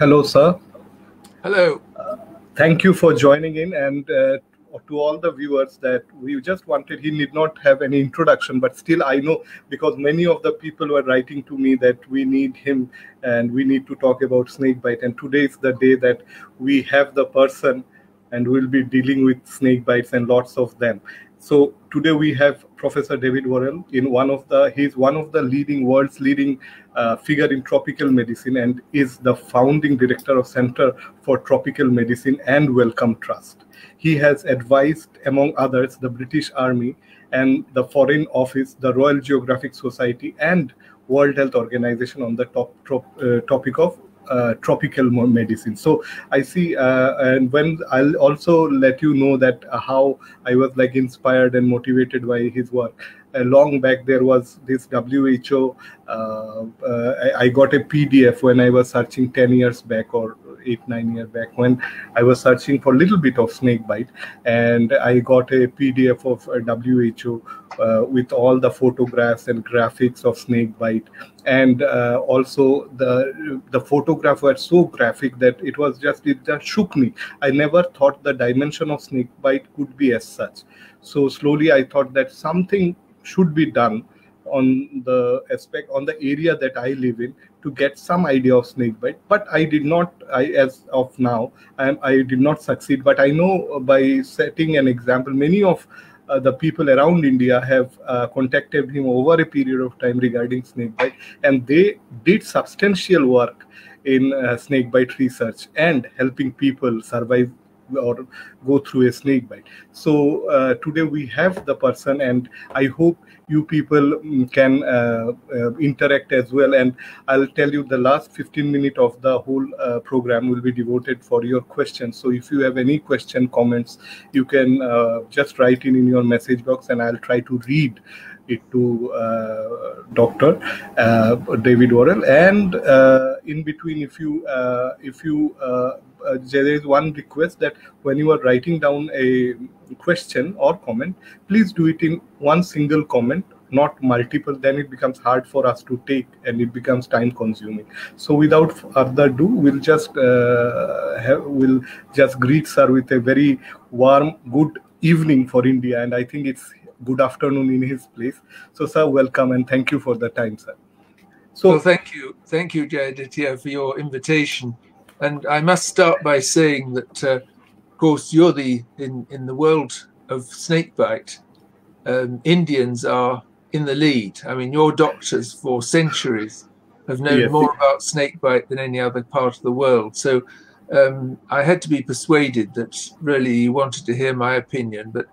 Hello, sir. Hello. Uh, thank you for joining in and uh, to all the viewers that we just wanted he need not have any introduction but still i know because many of the people were writing to me that we need him and we need to talk about snake bite and today is the day that we have the person and we'll be dealing with snake bites and lots of them so today we have Professor David Warrell in one of the he's one of the leading world's leading uh, figure in tropical medicine and is the founding director of Center for Tropical Medicine and Wellcome Trust. He has advised, among others, the British Army and the Foreign Office, the Royal Geographic Society, and World Health Organization on the top, top uh, topic of uh, tropical medicine. So I see, uh, and when I'll also let you know that uh, how I was like inspired and motivated by his work. Uh, long back there was this WHO. Uh, I, I, got a PDF when I was searching 10 years back or eight nine year back when I was searching for a little bit of snake bite, and I got a PDF of WHO uh, with all the photographs and graphics of snake bite, and uh, also the the photograph were so graphic that it was just it just shook me. I never thought the dimension of snake bite could be as such. So slowly I thought that something should be done on the aspect on the area that I live in to get some idea of snake bite. But i did not i as of now i, I did not succeed. But i know by setting an example many of uh, the people around india have uh, contacted him over a period of time regarding snake bite. And they did substantial work in uh, snake bite research and helping people survive or go through a snake bite so uh, today we have the person and i hope you people mm, can uh, uh, interact as well and i'll tell you the last 15 minutes of the whole uh, program will be devoted for your questions so if you have any question comments you can uh, just write in in your message box and i'll try to read it to uh, Dr. Uh, David Warrell. And uh, in between, if you if you there is one request that when you are writing down a question or comment, please do it in one single comment not multiple then it becomes hard for us to take and it becomes time consuming so without further ado we'll just uh, have, we'll just greet sir with a very warm good evening for india and i think it's good afternoon in his place. So, sir, welcome and thank you for the time, sir. So, well, thank you, thank you, Jayaditya, for your invitation. And I must start by saying that, uh, of course, you're the in in the world of snakebite. Um, Indians are in the lead. I mean, your doctors for centuries have known yes. more about snakebite than any other part of the world. So um, I had to be persuaded that really you wanted to hear my opinion, but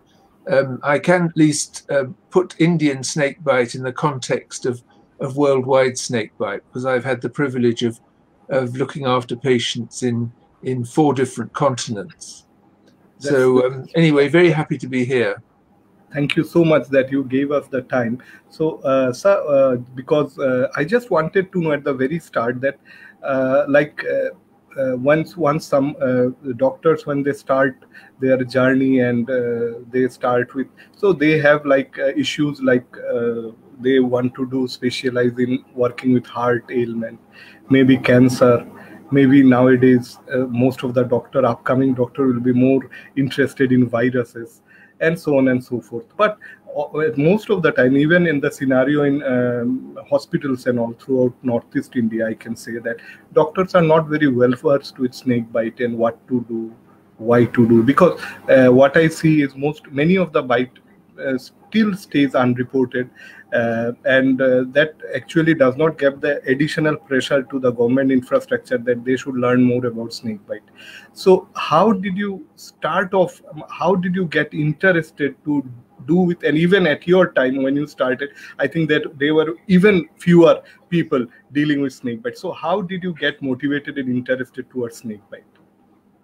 um, I can at least uh, put Indian snakebite in the context of, of worldwide snakebite because I've had the privilege of, of looking after patients in, in four different continents. That's so, um, anyway, very happy to be here. Thank you so much that you gave us the time. So, uh, sir, uh, because uh, I just wanted to know at the very start that, uh, like, uh, uh, once once some uh, doctors when they start their journey and uh, they start with so they have like issues like they want to do specialize in working with heart ailment maybe cancer maybe nowadays uh, most of the doctor upcoming doctor will be more interested in viruses and so on and so forth but uh, most of the time, even in the scenario in um, hospitals and all throughout Northeast India, I can say that doctors are not very well versed with snake bite and what to do, why to do. Because uh, what I see is most many of the bite uh, still stays unreported, uh, and uh, that actually does not give the additional pressure to the government infrastructure that they should learn more about snake bite. So, how did you start off? How did you get interested to do with and even at your time when you started i think that there were even fewer people dealing with snakebite so how did you get motivated and interested towards snakebite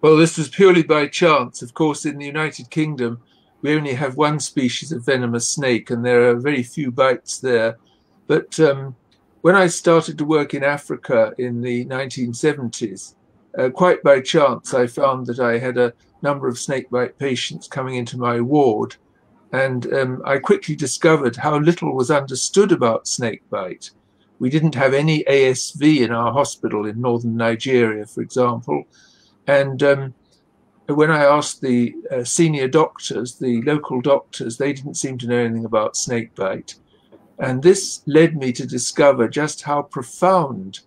well this was purely by chance of course in the united kingdom we only have one species of venomous snake and there are very few bites there but um, when i started to work in africa in the 1970s uh, quite by chance i found that i had a number of snakebite patients coming into my ward And um, I quickly discovered how little was understood about snakebite. We didn't have any ASV in our hospital in northern Nigeria, for example. And um, when I asked the uh, senior doctors, the local doctors, they didn't seem to know anything about snakebite. And this led me to discover just how profound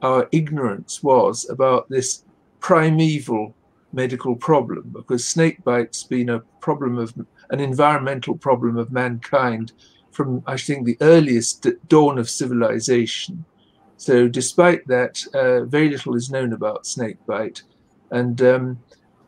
our ignorance was about this primeval medical problem, because snakebite's been a problem of an environmental problem of mankind from, I think, the earliest dawn of civilization. So, despite that, uh, very little is known about snakebite. And um,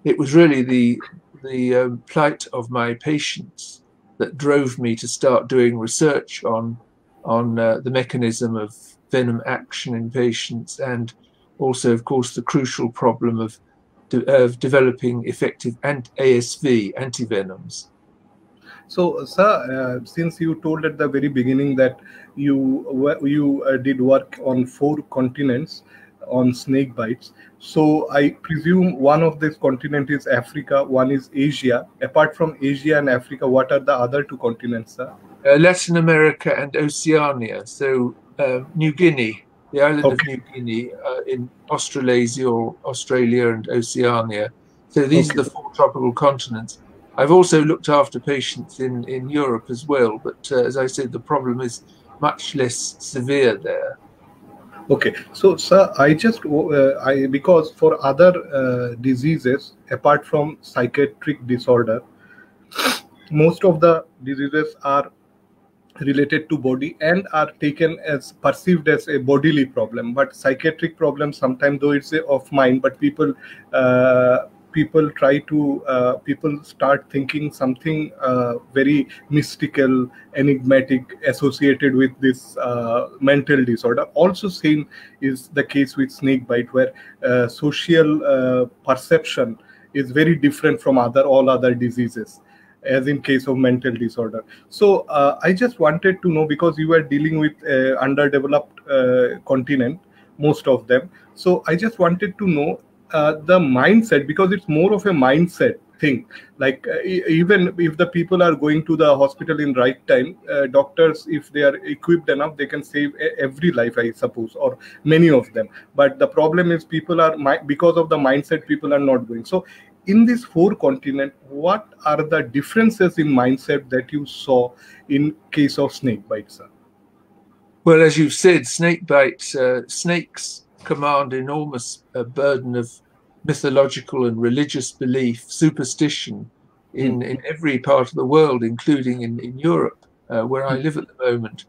it was really the, the um, plight of my patients that drove me to start doing research on, on uh, the mechanism of venom action in patients and also, of course, the crucial problem of, de of developing effective and ASV antivenoms. So, sir, uh, since you told at the very beginning that you you uh, did work on four continents on snake bites, so I presume one of these continent is Africa, one is Asia. Apart from Asia and Africa, what are the other two continents, sir? Uh, Latin America and Oceania. So uh, New Guinea, the island okay. of New Guinea uh, in Australasia or Australia and Oceania. So these okay. are the four tropical continents. I've also looked after patients in, in Europe as well, but uh, as I said, the problem is much less severe there. Okay, so sir, I just uh, I because for other uh, diseases apart from psychiatric disorder, most of the diseases are related to body and are taken as perceived as a bodily problem. But psychiatric problems sometimes though it's of mind but people uh, people try to uh, people start thinking something uh, very mystical enigmatic associated with this uh, mental disorder. Also same is the case with snake bite where uh, social uh, perception is very different from other all other diseases as in case of mental disorder. So uh, i just wanted to know because you were dealing with underdeveloped continent most of them. So i just wanted to know uh, the mindset because it's more of a mindset thing. Like uh, even if the people are going to the hospital in right time uh, doctors if they are equipped enough they can save every life i suppose or many of them. But the problem is people are because of the mindset people are not going so in this four continent what are the differences in mindset that you saw in case of snake bites well as you said snake bites uh, snakes command enormous uh, burden of mythological and religious belief, superstition in, mm. in every part of the world, including in, in Europe, uh, where I hmm. live at the moment.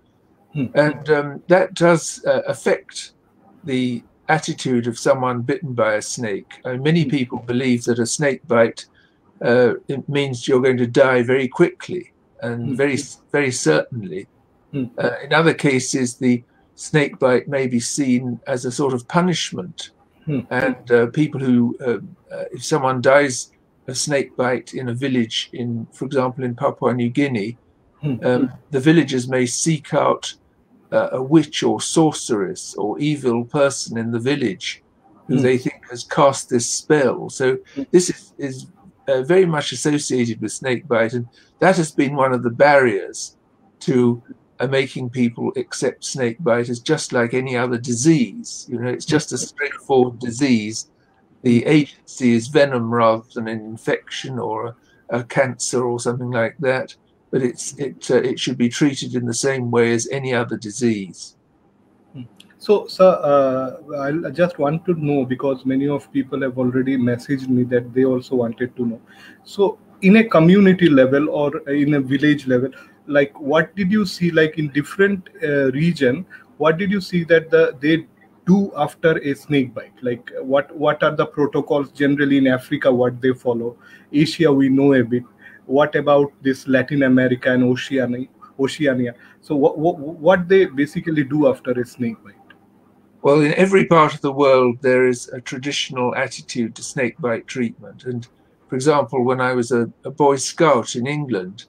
Mm. And um, that does uh, affect the attitude of someone bitten by a snake. Uh, many hmm. people believe that a snake bite uh, it means you're going to die very quickly and mm. very, very certainly. Uh, in other cases, the snake bite may be seen as a sort of punishment. Hmm. And uh, people who, uh, uh, if someone dies of snake bite in a village, in, for example, in Papua New Guinea, hmm. um, the villagers may seek out uh, a witch or sorceress or evil person in the village who hmm. they think has cast this spell. So hmm. this is, is uh, very much associated with snake bite, and that has been one of the barriers to are making people accept snake bite as just like any other disease. You know, it's just a straightforward disease. The agency is venom rather than an infection or a, a cancer or something like that. But it's it uh, it should be treated in the same way as any other disease. So, sir, uh, I just want to know because many of people have already messaged me that they also wanted to know. So, in a community level or in a village level, like what did you see like in different uh, region what did you see that the they do after a snake bite? Like what what are the protocols generally in africa what they follow? Asia we know a bit. What about this latin america and oceania oceania? So what, what, what they basically do after a snake bite? Well in every part of the world there is a traditional attitude to snake bite treatment. And for example when i was a, a boy scout in england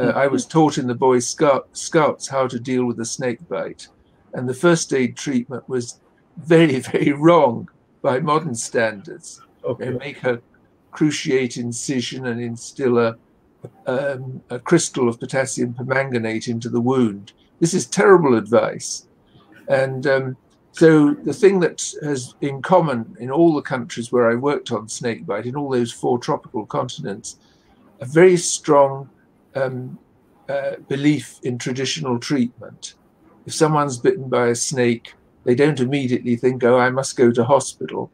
uh, I was taught in the Boy Scout, Scouts how to deal with a snake bite, and the first aid treatment was very, very wrong by modern standards. Okay. They make a cruciate incision and instill a, um, a crystal of potassium permanganate into the wound. This is terrible advice. And um, so the thing that has in common in all the countries where I worked on snakebite, in all those four tropical continents, a very strong um, uh, belief in traditional treatment. If someone's bitten by a snake, they don't immediately think, oh, I must go to hospital.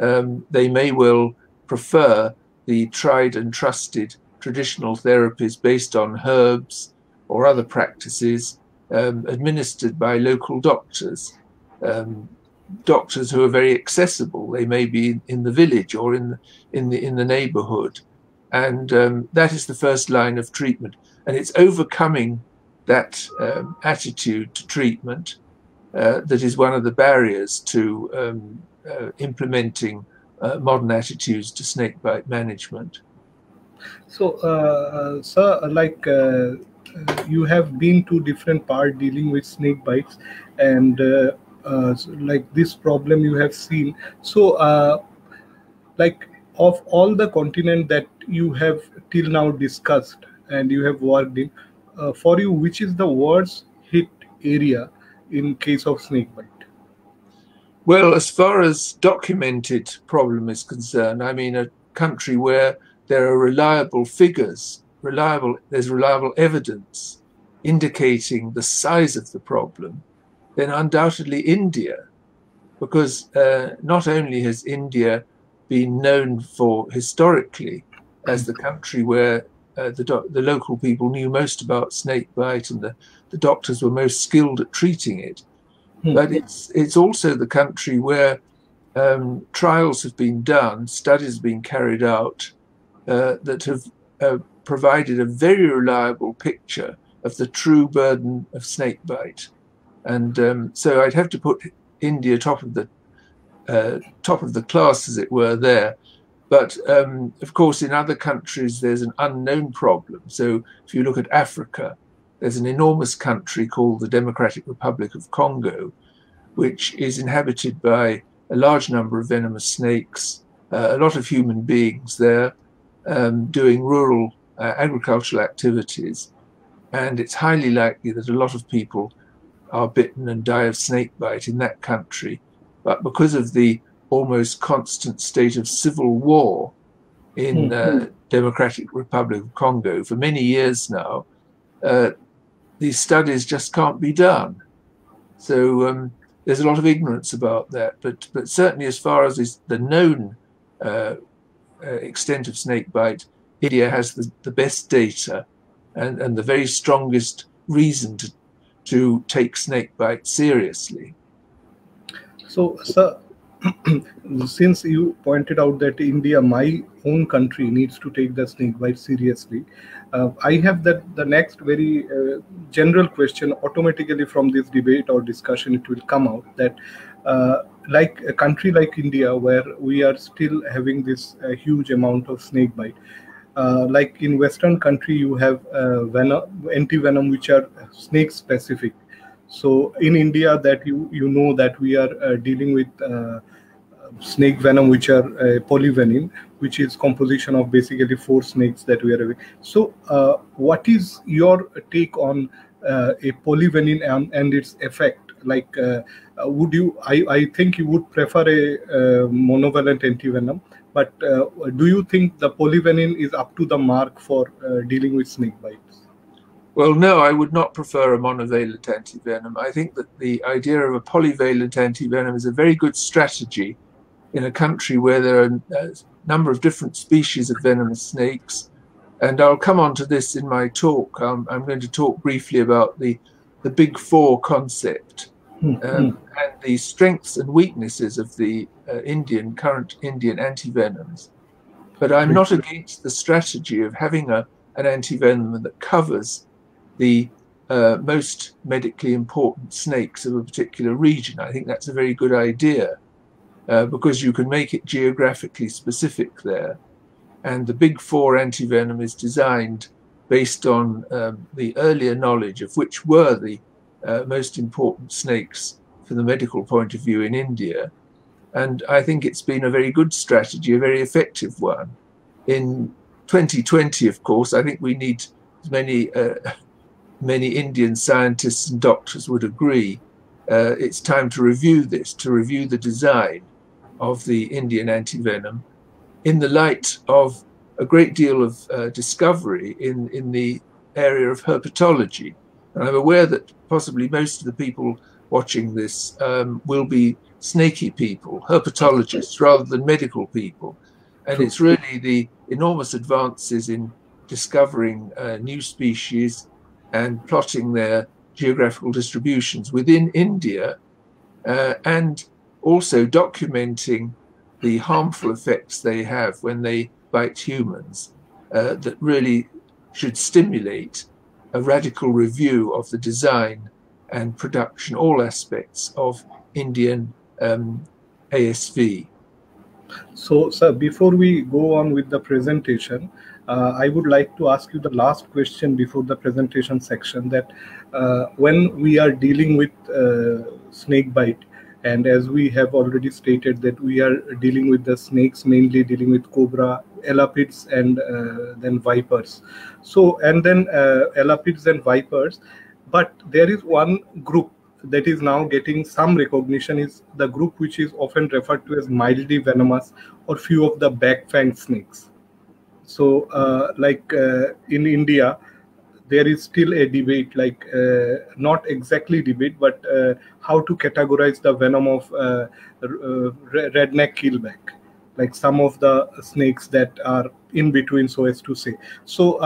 Um, they may well prefer the tried and trusted traditional therapies based on herbs or other practices um, administered by local doctors. Um, doctors who are very accessible. They may be in the village or in the, in the in the neighborhood, and um, that is the first line of treatment. And it's overcoming that um, attitude to treatment uh, that is one of the barriers to um, uh, implementing uh, modern attitudes to snakebite management. So, uh, uh, sir, like uh, you have been to different part dealing with snake bites, and like this problem you have seen. So, like of all the continent that you have till now discussed and you have worked in, uh, for you, which is the worst hit area in case of snake bite? Well, as far as documented problem is concerned, I mean a country where there are reliable figures, reliable there's reliable evidence indicating the size of the problem, then undoubtedly India, because uh, not only has India been known for historically as the country where uh, the, the local people knew most about snake bite and the, the doctors were most skilled at treating it. Mm. But it's, it's also the country where um, trials have been done, studies have been carried out uh, that have uh, provided a very reliable picture of the true burden of snake bite. And um, so I'd have to put India top of the uh, top of the class, as it were, there. But um, of course, in other countries, there's an unknown problem. So if you look at Africa, there's an enormous country called the Democratic Republic of Congo, which is inhabited by a large number of venomous snakes, uh, a lot of human beings there um, doing rural uh, agricultural activities. And it's highly likely that a lot of people are bitten and die of snake bite in that country. But because of the almost constant state of civil war in mm-hmm. uh, Democratic Republic of Congo for many years now, uh, these studies just can't be done. So um, there's a lot of ignorance about that. But but certainly as far as is the known uh, uh extent of snake bite, India has the, the best data and, and the very strongest reason to to take snake bite seriously. So, sir, since you pointed out that India, my own country, needs to take the snake bite seriously, uh, I have that the next very uh, general question automatically from this debate or discussion it will come out that uh, like a country like India where we are still having this uh, huge amount of snake bite. Uh, like in Western country, you have uh, venom, anti venom which are snake specific so in India, that you you know that we are uh, dealing with uh, snake venom, which are uh, polyvenin, which is composition of basically four snakes that we are having. So uh, what is your take on uh, a polyvenin and, and its effect? Like, uh, would you? I I think you would prefer a monovalent antivenom but do you think the polyvenin is up to the mark for dealing with snake bites well, no, I would not prefer a monovalent antivenom. I think that the idea of a polyvalent antivenom is a very good strategy in a country where there are a number of different species of venomous snakes. And I'll come on to this in my talk. Um, I'm going to talk briefly about the, the big four concept mm-hmm. um, and the strengths and weaknesses of the uh, Indian, current Indian antivenoms. But I'm not against the strategy of having a, an antivenom that covers the uh, most medically important snakes of a particular region. I think that's a very good idea uh, because you can make it geographically specific there. And the Big Four antivenom is designed based on um, the earlier knowledge of which were the uh, most important snakes from the medical point of view in India. And I think it's been a very good strategy, a very effective one in 2020, of course, I think we need many uh, many Indian scientists and doctors would agree. Uh, it's time to review this, to review the design of the Indian antivenom in the light of a great deal of uh, discovery in, in the area of herpetology. And I'm aware that possibly most of the people watching this um, will be snaky people, herpetologists, rather than medical people. And it's really the enormous advances in discovering uh, new species and plotting their geographical distributions within India uh, and also documenting the harmful effects they have when they bite humans uh, that really should stimulate a radical review of the design and production, all aspects of Indian um, ASV. So, sir, before we go on with the presentation, uh, I would like to ask you the last question before the presentation section that uh, when we are dealing with uh, snake bite, and as we have already stated that we are dealing with the snakes, mainly dealing with cobra, elapids, and uh, then vipers. So, and then uh, elapids and vipers, but there is one group that is now getting some recognition is the group which is often referred to as mildly venomous or few of the back fang snakes so, uh, like uh, in India, there is still a debate, like uh, not exactly debate, but uh, how to categorize the venom of uh, uh, redneck keelback, like some of the snakes that are in between, so as to say. So,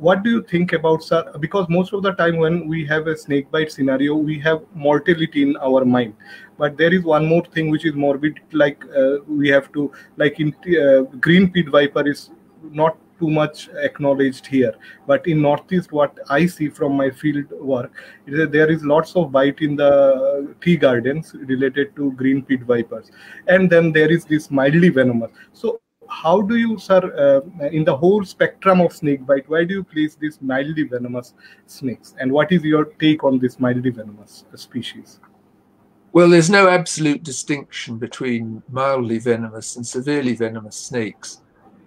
what do you think about, sir? Because most of the time when we have a snake bite scenario, we have mortality in our mind but there is one more thing which is morbid like uh, we have to like in uh, green pit viper is not too much acknowledged here but in northeast what i see from my field work is that there is lots of bite in the tea gardens related to green pit vipers. And then there is this mildly venomous. So how do you sir uh, in the whole spectrum of snake bite why do you place these mildly venomous snakes? And what is your take on this mildly venomous species? Well there's no absolute distinction between mildly venomous and severely venomous snakes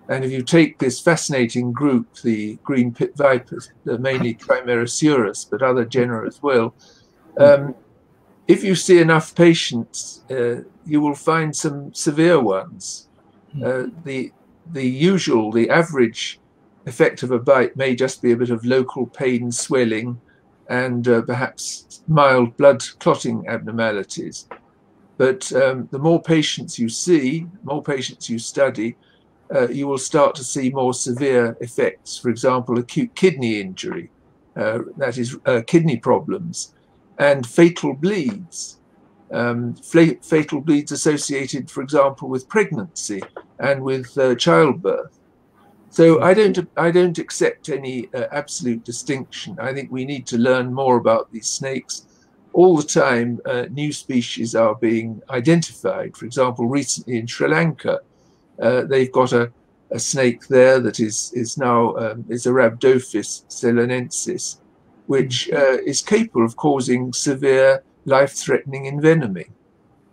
and if you take this fascinating group, the green pit vipers, they're mainly Trimeresurus, but other genera as well, um, if you see enough patients, uh, you will find some severe ones. Hmm. Uh, the the usual, the average effect of a bite may just be a bit of local pain, swelling, and uh, perhaps mild blood clotting abnormalities. But um, the more patients you see, more patients you study, uh, you will start to see more severe effects. For example, acute kidney injury, uh, that is, uh, kidney problems, and fatal bleeds. Um, fatal bleeds associated, for example, with pregnancy and with uh, childbirth. So I don't, I don't accept any uh, absolute distinction. I think we need to learn more about these snakes. All the time, uh, new species are being identified. For example, recently in Sri Lanka, uh, they've got a, a snake there that is is now um, is a Rhabdophis ceylonensis, which hmm. uh, is capable of causing severe life-threatening envenoming,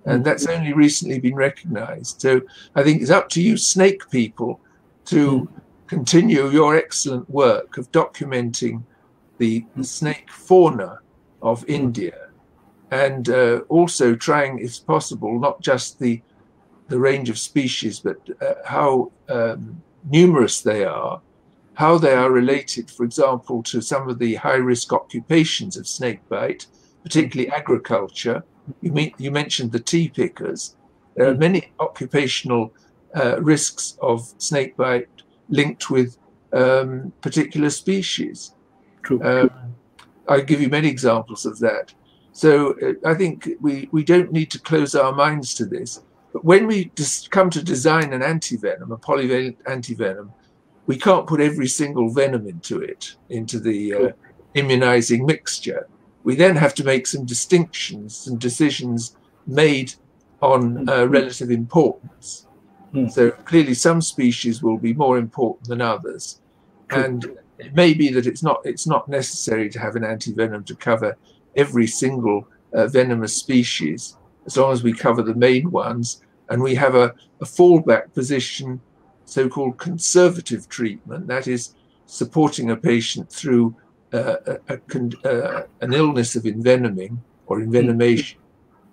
and hmm. that's only recently been recognised. So I think it's up to you, snake people, to hmm. continue your excellent work of documenting the, the snake fauna of India, and uh, also trying, if possible, not just the the range of species, but uh, how um, numerous they are, how they are related, for example, to some of the high risk occupations of snakebite, particularly agriculture. You, mean, you mentioned the tea pickers. There are many occupational uh, risks of snakebite linked with um, particular species. True. Um, I'll give you many examples of that. So uh, I think we, we don't need to close our minds to this. But when we come to design an antivenom, a polyvalent antivenom, we can't put every single venom into it, into the uh, immunizing mixture. We then have to make some distinctions, some decisions made on uh, relative importance. Mm. So clearly, some species will be more important than others, and it may be that it's not it's not necessary to have an antivenom to cover every single uh, venomous species as long as we cover the main ones and we have a, a fallback position so-called conservative treatment, that is, supporting a patient through uh, a, a, uh, an illness of envenoming or envenomation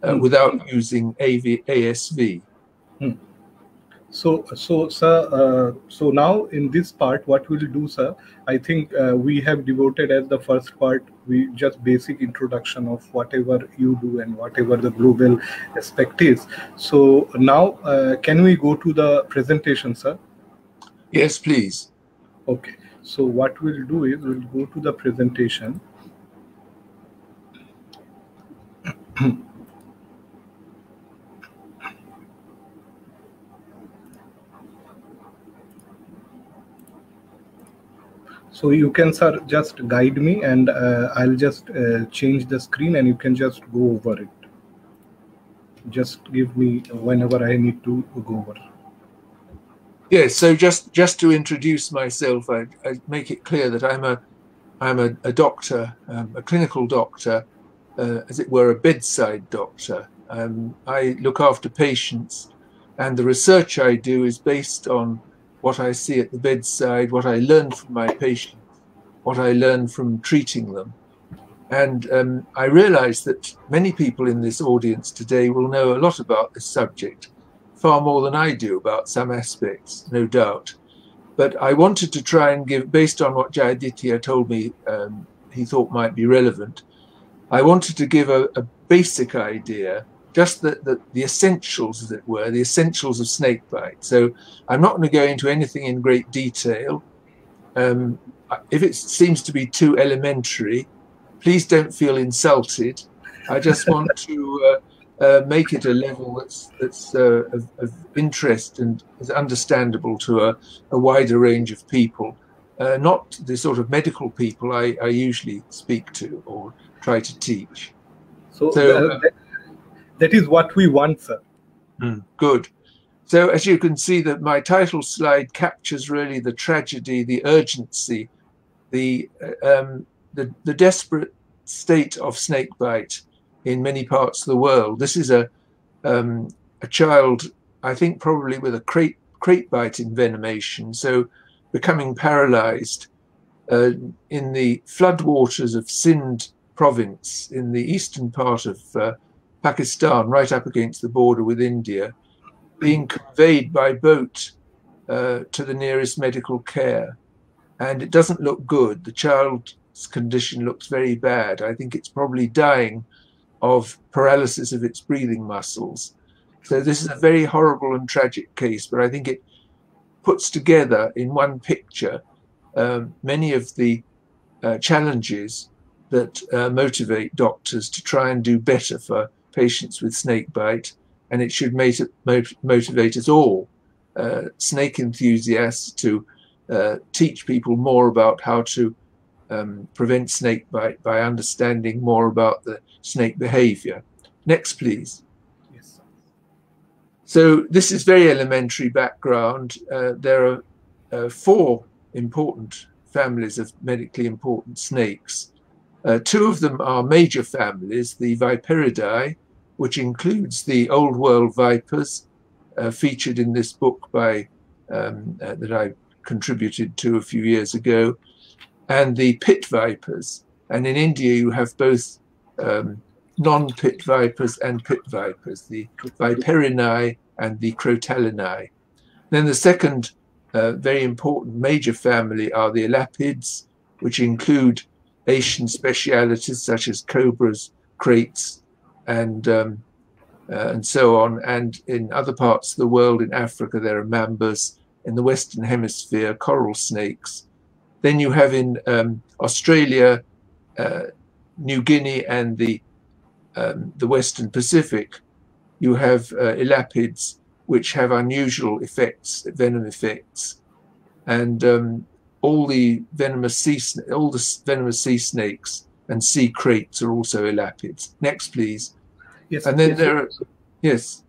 uh, hmm. without using AV, ASV. So, so, sir, uh, so now in this part, what we'll do, sir, I think uh, we have devoted as the first part, we just basic introduction of whatever you do and whatever the global aspect is. So now, uh, can we go to the presentation, sir? Yes, please. Okay. So what we'll do is we'll go to the presentation. So you can, sir, just guide me and uh, I'll just uh, change the screen and you can just go over it. Just give me whenever I need to go over. Yes, so just just to introduce myself, I, I make it clear that I'm a I'm a, a doctor, um, a clinical doctor, uh, as it were, a bedside doctor. Um, I look after patients, and the research I do is based on what I see at the bedside, what I learn from my patients, what I learn from treating them. And um, I realize that many people in this audience today will know a lot about this subject, far more than I do about some aspects, no doubt. But I wanted to try and give, based on what Jayaditya told me um, he thought might be relevant, I wanted to give a, a basic idea just the, the, the, essentials, as it were, the essentials of snakebite. So I'm not going to go into anything in great detail. Um, if it seems to be too elementary, please don't feel insulted. I just want to uh, uh, make it a level that's that's uh, of, of, interest and is understandable to a, a wider range of people, uh, not the sort of medical people I, I usually speak to or try to teach. So, so that is what we want, sir. Mm, good. So as you can see that my title slide captures really the tragedy, the urgency, the, um, the, the desperate state of snakebite in many parts of the world. This is a, um, a child, I think probably with a krait, krait bite envenomation, so becoming paralyzed uh, in the floodwaters of Sindh province in the eastern part of uh, Pakistan, right up against the border with India, being conveyed by boat uh, to the nearest medical care. And it doesn't look good. The child's condition looks very bad. I think it's probably dying of paralysis of its breathing muscles. So this is a very horrible and tragic case, but I think it puts together in one picture um, many of the uh, challenges that uh, motivate doctors to try and do better for patients with snake bite, and it should motivate us all, uh, snake enthusiasts, to uh, teach people more about how to um, prevent snake bite by understanding more about the snake behavior. Next, please. Yes. So this is very elementary background. Uh, there are uh, four important families of medically important snakes. Uh, two of them are major families, the Viperidae, which includes the Old World vipers, uh, featured in this book by um, uh, that I contributed to a few years ago, and the pit vipers. And in India, you have both um, non-pit vipers and pit vipers, the Viperinae and the Crotalinae. Then the second uh, very important major family are the elapids, which include Asian specialities such as cobras, kraits, and um, uh, and so on. And in other parts of the world, in Africa, there are mambas. In the Western Hemisphere, coral snakes. Then you have in um, Australia, uh, New Guinea, and the um, the Western Pacific, you have uh, elapids which have unusual effects, venom effects, and um, all the venomous sea all the venomous sea snakes and sea kraits are also elapids. Next, please. Yes. And then yes. there are, yes.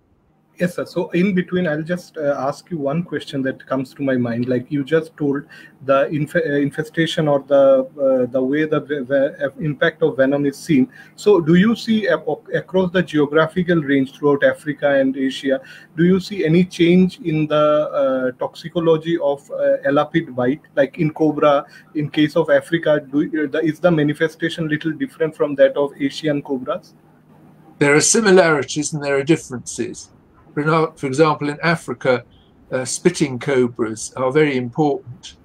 Yes, sir. So in between, I'll just uh, ask you one question that comes to my mind. Like you just told, the inf- uh, infestation or the uh, the way the, the, impact of venom is seen. So do you see across the geographical range throughout Africa and Asia, do you see any change in the uh, toxicology of uh, elapid bite? Like in cobra, in case of Africa, do, is the manifestation little different from that of Asian cobras? There are similarities and there are differences for example, in Africa, uh, spitting cobras are very important.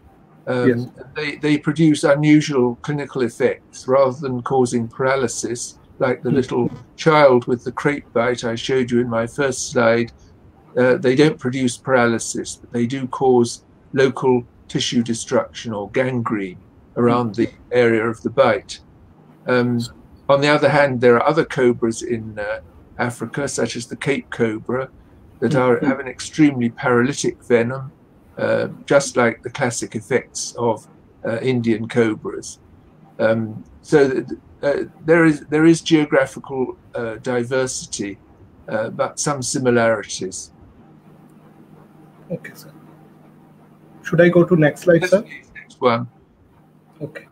Um, yes. they, they produce unusual clinical effects rather than causing paralysis, like the mm. little child with the krait bite I showed you in my first slide. Uh, they don't produce paralysis, but they do cause local tissue destruction or gangrene around the area of the bite. Um, on the other hand, there are other cobras in uh, Africa, such as the Cape cobra, that are, mm-hmm. have an extremely paralytic venom, uh, just like the classic effects of uh, Indian cobras. Um, so uh, there is there is geographical uh, diversity, uh, but some similarities. Okay, sir. Should I go to next slide, sir? Next one. Okay.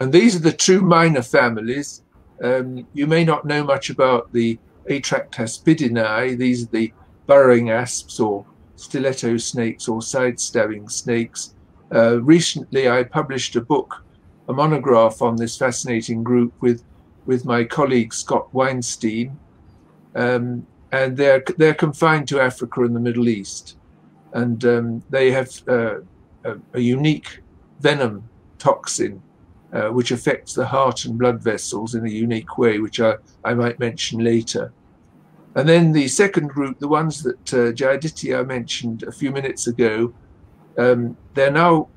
And these are the two minor families. Um, you may not know much about the Atractaspididae. These are the burrowing asps or stiletto snakes or side-stabbing snakes. Uh, recently, I published a book, a monograph on this fascinating group with, with my colleague Scott Weinstein. Um, and they're, they're confined to Africa and the Middle East. And um, they have uh, a, a, unique venom toxin uh, which affects the heart and blood vessels in a unique way, which I, I might mention later. And then the second group, the ones that uh, mentioned a few minutes ago, um, they're now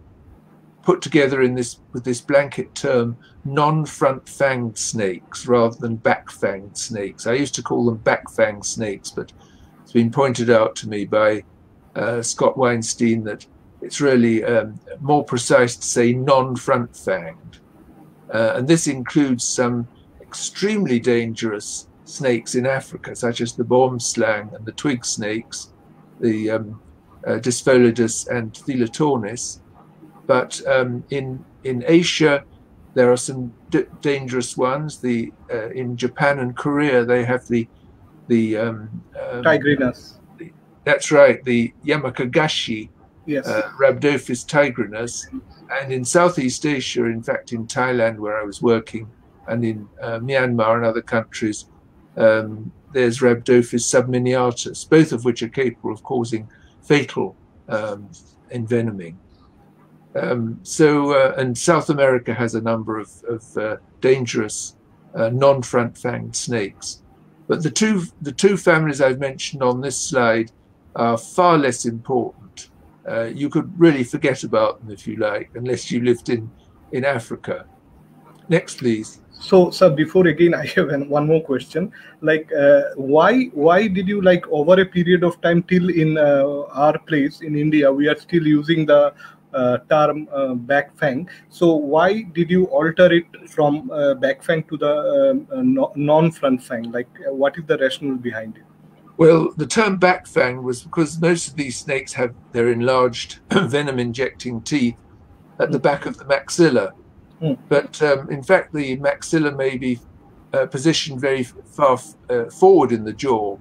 put together in this with this blanket term non-front fanged snakes rather than back fanged snakes. I used to call them back fanged snakes, but it's been pointed out to me by uh, Scott Weinstein that it's really um, more precise to say non-front fanged. Uh, and this includes some extremely dangerous snakes in Africa, such as the boomslang and the twig snakes, the um, uh, and Thelotornis. But um, in in Asia, there are some dangerous ones. The uh, in Japan and Korea, they have the the um, um tigrinus. that's right, the Yamakagashi yes. uh, Rhabdophis tigrinus. And in Southeast Asia, in fact, in Thailand, where I was working, and in uh, Myanmar and other countries, um, there's Rhabdophis subminiatus, both of which are capable of causing fatal um, envenoming. Um, so, uh, and South America has a number of, of uh, dangerous uh, non-front fanged snakes. But the two, the two families I've mentioned on this slide are far less important. Uh, you could really forget about them if you like, unless you lived in, in Africa. Next, please. So, sir, before again, I have one more question. Like, uh, why why did you like over a period of time till in uh, our place in India we are still using the uh, term uh, back fang. So why did you alter it from uh, back fang to the uh, non front fang? Like, what is the rationale behind it? Well, the term back fang was because most of these snakes have their enlarged venom injecting teeth at the back of the maxilla. Mm. But um, in fact, the maxilla may be uh, positioned very far uh, forward in the jaw.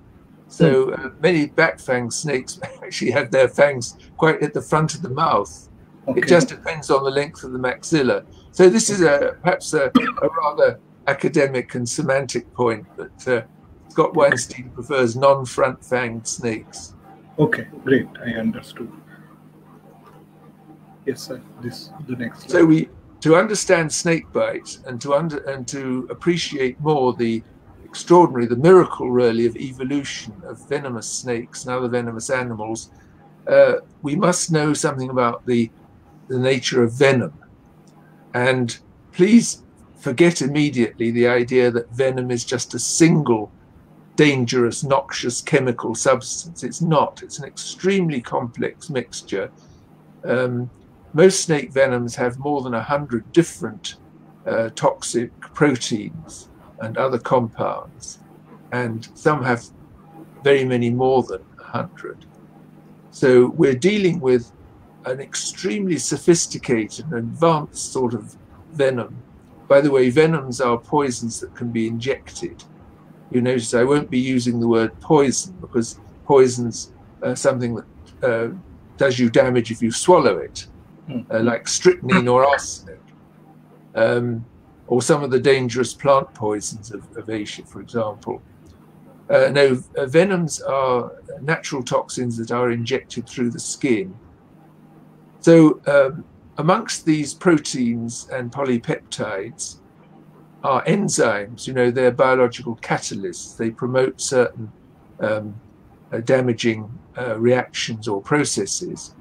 So mm. uh, many back fang snakes actually have their fangs quite at the front of the mouth. Okay. It just depends on the length of the maxilla. So this is a perhaps a, a rather academic and semantic point, but uh, Scott Weinstein prefers non-front fanged snakes. Okay, great. I understood. Yes, sir. This the next. Slide. So we to understand snake bites and to under and to appreciate more the extraordinary, the miracle really of evolution of venomous snakes and other venomous animals, uh, we must know something about the the nature of venom. And please forget immediately the idea that venom is just a single dangerous, noxious chemical substance. It's not. It's an extremely complex mixture. Um, most snake venoms have more than 100 different uh, toxic proteins and other compounds, and some have very many more than 100. So we're dealing with an extremely sophisticated and advanced sort of venom. By the way, venoms are poisons that can be injected. You notice I won't be using the word poison because poison's uh, something that uh, does you damage if you swallow it, mm. uh, like strychnine or arsenic, um, or some of the dangerous plant poisons of, of Asia, for example. Uh, no, uh, venoms are natural toxins that are injected through the skin. So, um, amongst these proteins and polypeptides are enzymes. You know, they're biological catalysts. They promote certain um, uh, damaging uh, reactions or processes.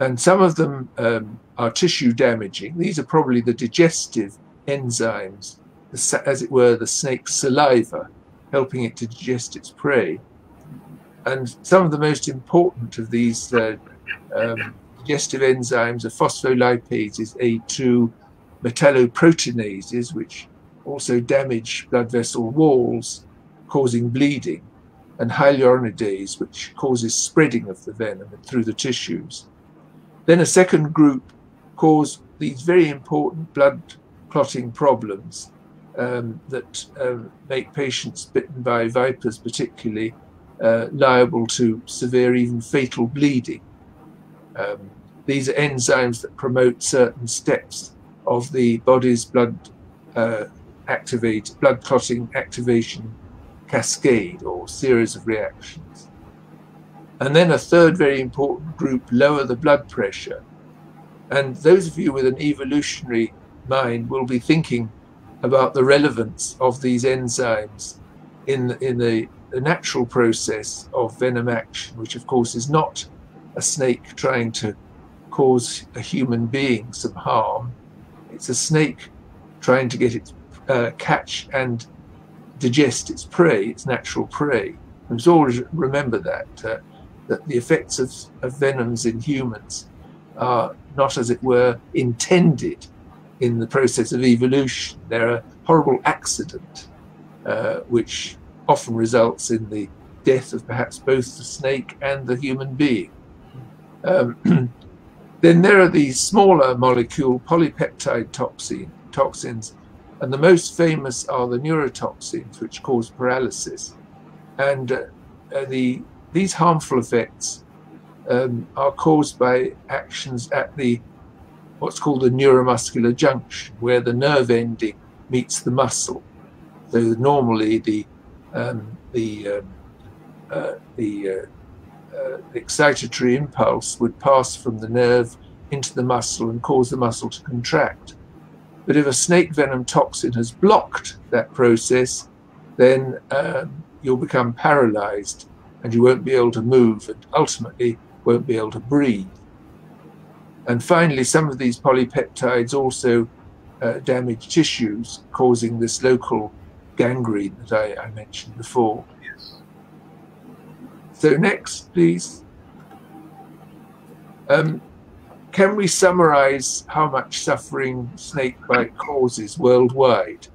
And some of them um, are tissue damaging. These are probably the digestive enzymes, as it were, the snake's saliva helping it to digest its prey. And some of the most important of these uh, um, digestive enzymes are phospholipases, A2 metalloproteinases, which also damage blood vessel walls, causing bleeding, and hyaluronidase, which causes spreading of the venom through the tissues. Then a second group cause these very important blood clotting problems um, that uh, make patients bitten by vipers particularly uh, liable to severe, even fatal bleeding. Um, these are enzymes that promote certain steps of the body's blood uh, activate blood clotting activation cascade or series of reactions. And then a third very important group lower the blood pressure. And those of you with an evolutionary mind will be thinking about the relevance of these enzymes in, in the, the natural process of venom action, which of course is not a snake trying to cause a human being some harm. It's a snake trying to get its uh, catch and digest its prey, its natural prey. We must always remember that uh, that the effects of, of venoms in humans are not, as it were, intended in the process of evolution. They're a horrible accident, uh, which often results in the death of perhaps both the snake and the human being. Um, then there are the smaller molecule polypeptide toxin, toxins, and the most famous are the neurotoxins, which cause paralysis. And uh, uh, the, these harmful effects um, are caused by actions at the what's called the neuromuscular junction, where the nerve ending meets the muscle. So normally the um, the um, uh, the uh, uh, excitatory impulse would pass from the nerve into the muscle and cause the muscle to contract. But if a snake venom toxin has blocked that process, then um, you'll become paralyzed and you won't be able to move and ultimately won't be able to breathe. And finally, some of these polypeptides also uh, damage tissues, causing this local gangrene that I, I mentioned before. So next, please. Um, can we summarize how much suffering snakebite causes worldwide?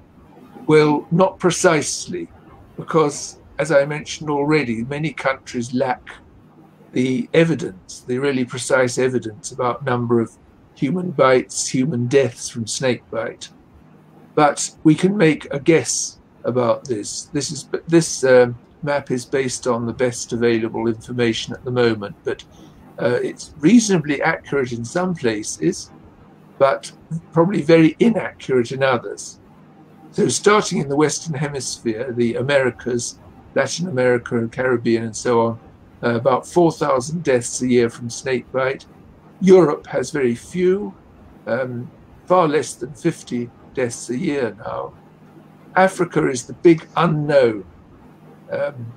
Well, not precisely, because as I mentioned already, many countries lack the evidence, the really precise evidence about number of human bites, human deaths from snakebite. But we can make a guess about this. This is this um, map is based on the best available information at the moment, but uh, it's reasonably accurate in some places, but probably very inaccurate in others. So, starting in the Western Hemisphere, the Americas, Latin America, and Caribbean, and so on, uh, about 4,000 deaths a year from snakebite. Europe has very few, um, far less than 50 deaths a year now. Africa is the big unknown. Um,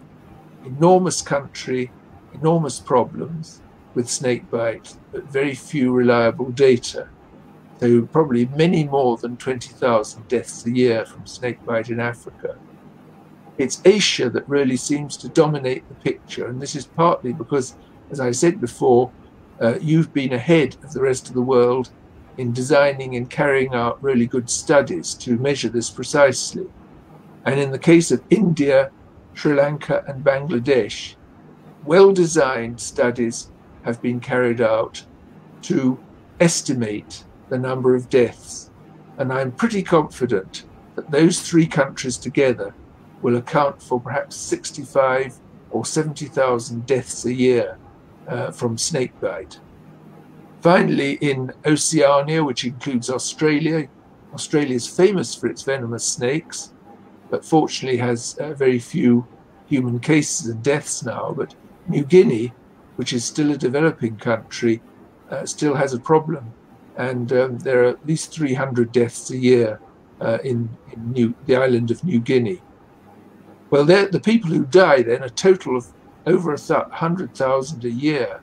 enormous country, enormous problems with snakebite, but very few reliable data. So probably many more than 20,000 deaths a year from snakebite in Africa. It's Asia that really seems to dominate the picture, and this is partly because, as I said before, uh, you've been ahead of the rest of the world in designing and carrying out really good studies to measure this precisely. And in the case of India, Sri Lanka, and Bangladesh, well designed studies have been carried out to estimate the number of deaths. And I'm pretty confident that those three countries together will account for perhaps 65 or 70,000 deaths a year uh, from snakebite. Finally, in Oceania, which includes Australia, Australia is famous for its venomous snakes, but fortunately has uh, very few human cases and deaths now. But New Guinea, which is still a developing country, uh, still has a problem. And um, there are at least 300 deaths a year uh, in, in New, the island of New Guinea. Well, the people who die then, a total of over a 100,000 a year.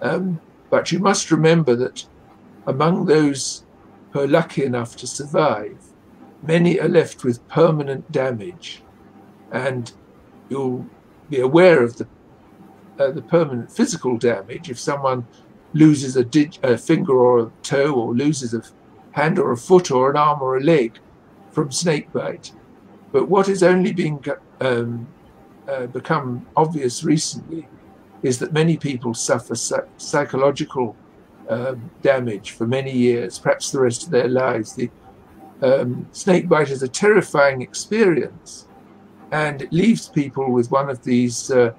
Um, but you must remember that among those who are lucky enough to survive, many are left with permanent damage. And you'll be aware of the, uh, the permanent physical damage if someone loses a, a, finger or a toe or loses a hand or a foot or an arm or a leg from snakebite. But what is only being um, uh, become obvious recently is that many people suffer psychological um, damage for many years, perhaps the rest of their lives. The um, snake bite is a terrifying experience, and it leaves people with one of these uh,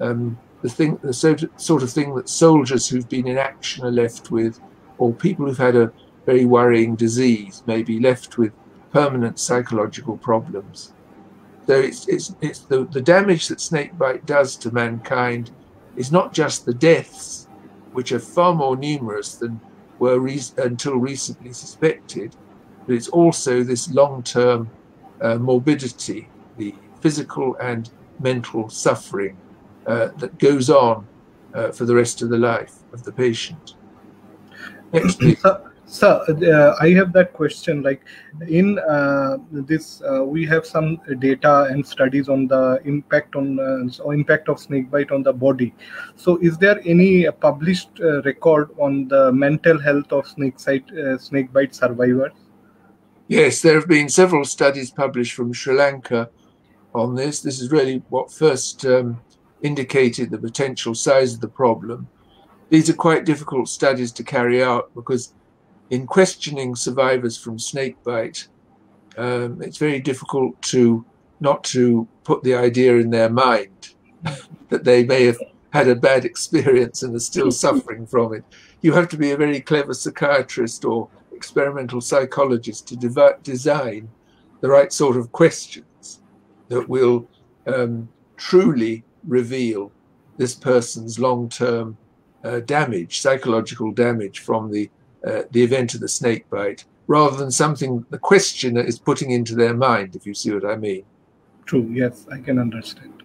um, the thing, the sort of thing that soldiers who've been in action are left with, or people who've had a very worrying disease may be left with permanent psychological problems. So it's it's it's the, the damage that snakebite does to mankind is not just the deaths, which are far more numerous than were re until recently suspected, but it's also this long-term uh, morbidity, the physical and mental suffering uh, that goes on uh, for the rest of the life of the patient. Next, please. So uh, I have that question. Like in uh, this, uh, we have some data and studies on the impact on uh, impact of snakebite on the body. So, is there any published uh, record on the mental health of snake site, uh, snakebite survivors? Yes, there have been several studies published from Sri Lanka on this. This is really what first um, indicated the potential size of the problem. These are quite difficult studies to carry out because in questioning survivors from snakebite, um, it's very difficult to not to put the idea in their mind that they may have had a bad experience and are still suffering from it. You have to be a very clever psychiatrist or experimental psychologists to de- design the right sort of questions that will um, truly reveal this person's long term uh, damage, psychological damage from the uh, the event of the snake bite rather than something the questioner is putting into their mind, if you see what I mean. True, yes, I can understand.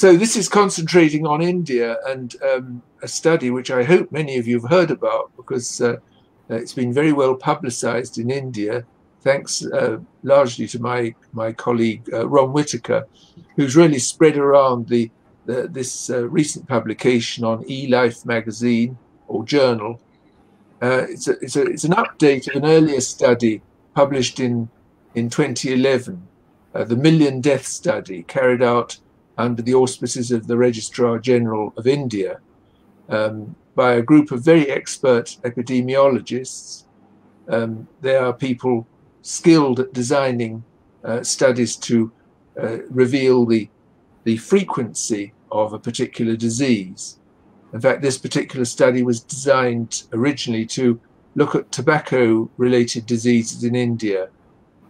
So this is concentrating on India and um, a study which I hope many of you have heard about because uh, it's been very well publicized in India, thanks uh, largely to my, my colleague uh, Rom Whitaker, who's really spread around the the, this uh, recent publication on eLife magazine or journal. Uh, it's, a, it's, a, it's an update of an earlier study published in, in 2011, uh, the Million Death Study, carried out under the auspices of the Registrar General of India um, by a group of very expert epidemiologists. Um, they are people skilled at designing uh, studies to uh, reveal the the frequency of a particular disease. In fact, this particular study was designed originally to look at tobacco related diseases in India.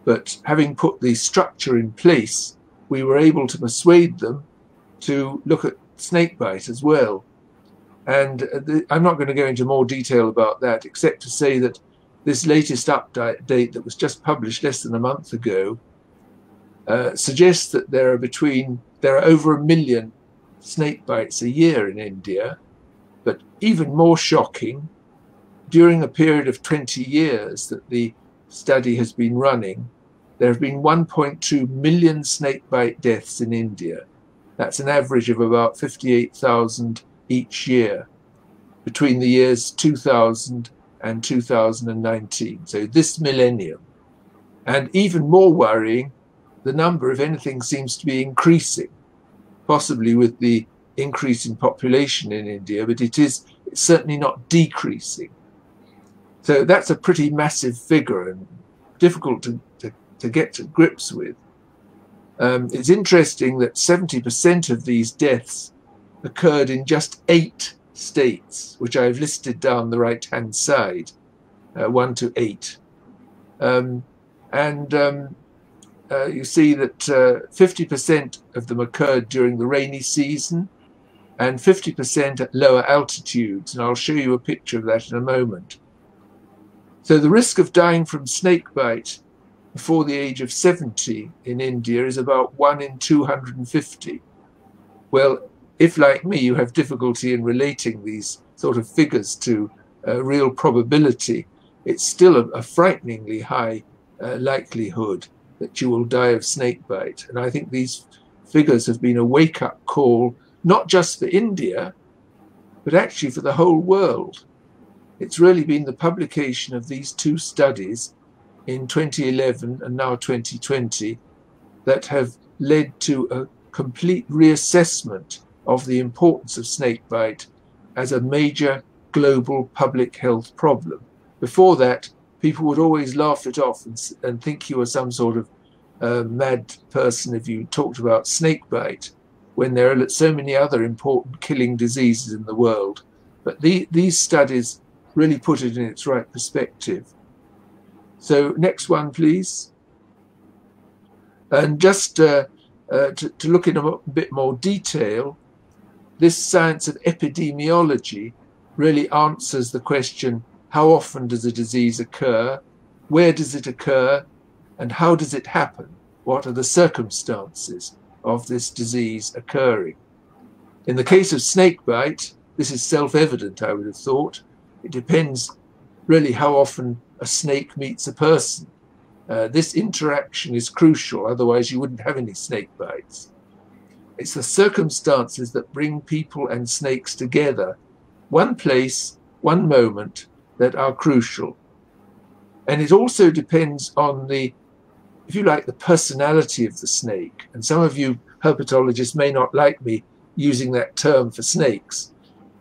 But having put the structure in place, we were able to persuade them to look at snakebite as well. And the, I'm not going to go into more detail about that, except to say that this latest update that was just published less than a month ago uh, suggests that there are between there are over a million snake bites a year in India, but even more shocking, during a period of 20 years that the study has been running, there have been 1.2 million snake bite deaths in India. That's an average of about 58,000 each year between the years 2000 and 2019. So this millennium. And even more worrying, the number, if anything, seems to be increasing, possibly with the increase in population in India, but it is certainly not decreasing. So that's a pretty massive figure and difficult to, to, get to grips with. Um, it's interesting that 70% of these deaths occurred in just eight states, which I've listed down the right hand side, uh, one to eight. Um, and um, uh, you see that 50% uh, of them occurred during the rainy season and 50% at lower altitudes. And I'll show you a picture of that in a moment. So the risk of dying from snakebite before the age of 70 in India is about 1 in 250. Well, if like me you have difficulty in relating these sort of figures to uh, real probability, it's still a, a frighteningly high uh, likelihood that you will die of snakebite. And I think these figures have been a wake up call, not just for India, but actually for the whole world. It's really been the publication of these two studies in 2011 and now 2020 that have led to a complete reassessment of the importance of snakebite as a major global public health problem. Before that, people would always laugh it off and, and think you were some sort of uh, mad person if you talked about snakebite when there are so many other important killing diseases in the world. But the, these studies really put it in its right perspective. So next one, please. And just uh, uh, to, to, look in a bit more detail, this science of epidemiology really answers the question, how often does a disease occur? Where does it occur? And how does it happen? What are the circumstances of this disease occurring? In the case of snakebite, this is self-evident, I would have thought. It depends really how often a snake meets a person. Uh, this interaction is crucial, otherwise you wouldn't have any snake bites. It's the circumstances that bring people and snakes together, one place, one moment, that are crucial. And it also depends on the, if you like, the personality of the snake. And some of you herpetologists may not like me using that term for snakes,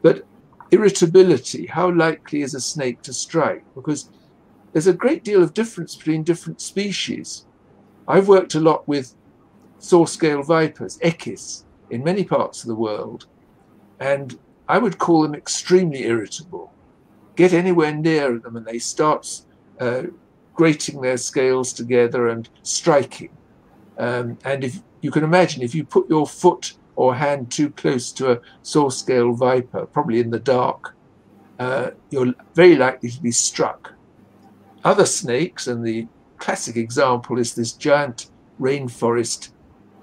but irritability, how likely is a snake to strike? Because there's a great deal of difference between different species. I've worked a lot with saw scale vipers, Echis, in many parts of the world, and I would call them extremely irritable. Get anywhere near them and they start uh, grating their scales together and striking. Um, and if you can imagine, if you put your foot or hand too close to a saw scale viper, probably in the dark, uh, you're very likely to be struck other snakes, and the classic example is this giant rainforest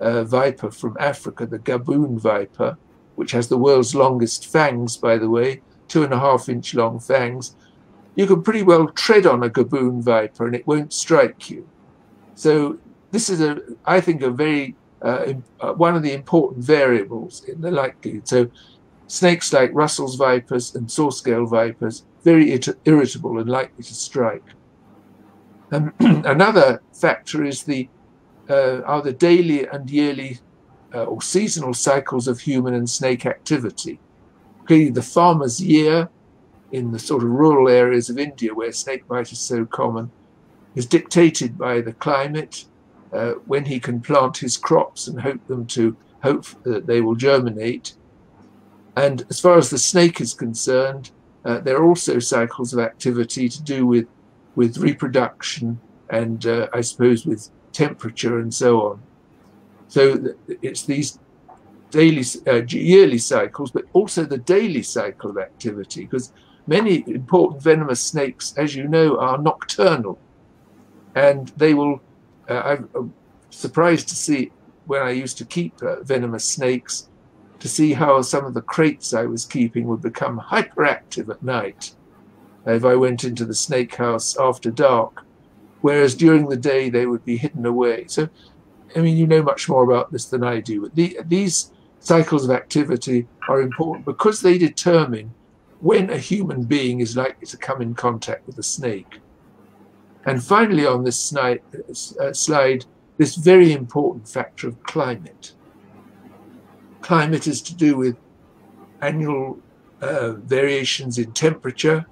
uh, viper from Africa, the Gaboon viper, which has the world's longest fangs, by the way, two and a half inch long fangs. You can pretty well tread on a Gaboon viper and it won't strike you. So this is a, I think, a very uh, uh, one of the important variables in the likelihood. So snakes like Russell's vipers and saw scale vipers, very irritable and likely to strike. Um, another factor is the uh, are the daily and yearly uh, or seasonal cycles of human and snake activity. Clearly, the farmer's year in the sort of rural areas of India where snake bite is so common is dictated by the climate, uh, when he can plant his crops and hope them to hope that they will germinate. And as far as the snake is concerned, uh, there are also cycles of activity to do with with reproduction and uh, I suppose with temperature and so on. So it's these daily, uh, yearly cycles, but also the daily cycle of activity, because many important venomous snakes, as you know, are nocturnal, and they will. Uh, I'm surprised to see when I used to keep uh, venomous snakes, to see how some of the kraits I was keeping would become hyperactive at night if I went into the snake house after dark, whereas during the day they would be hidden away. So, I mean, you know much more about this than I do, the, these cycles of activity are important because they determine when a human being is likely to come in contact with a snake. And finally, on this slide, uh, slide, this very important factor of climate. Climate is to do with annual uh, variations in temperature,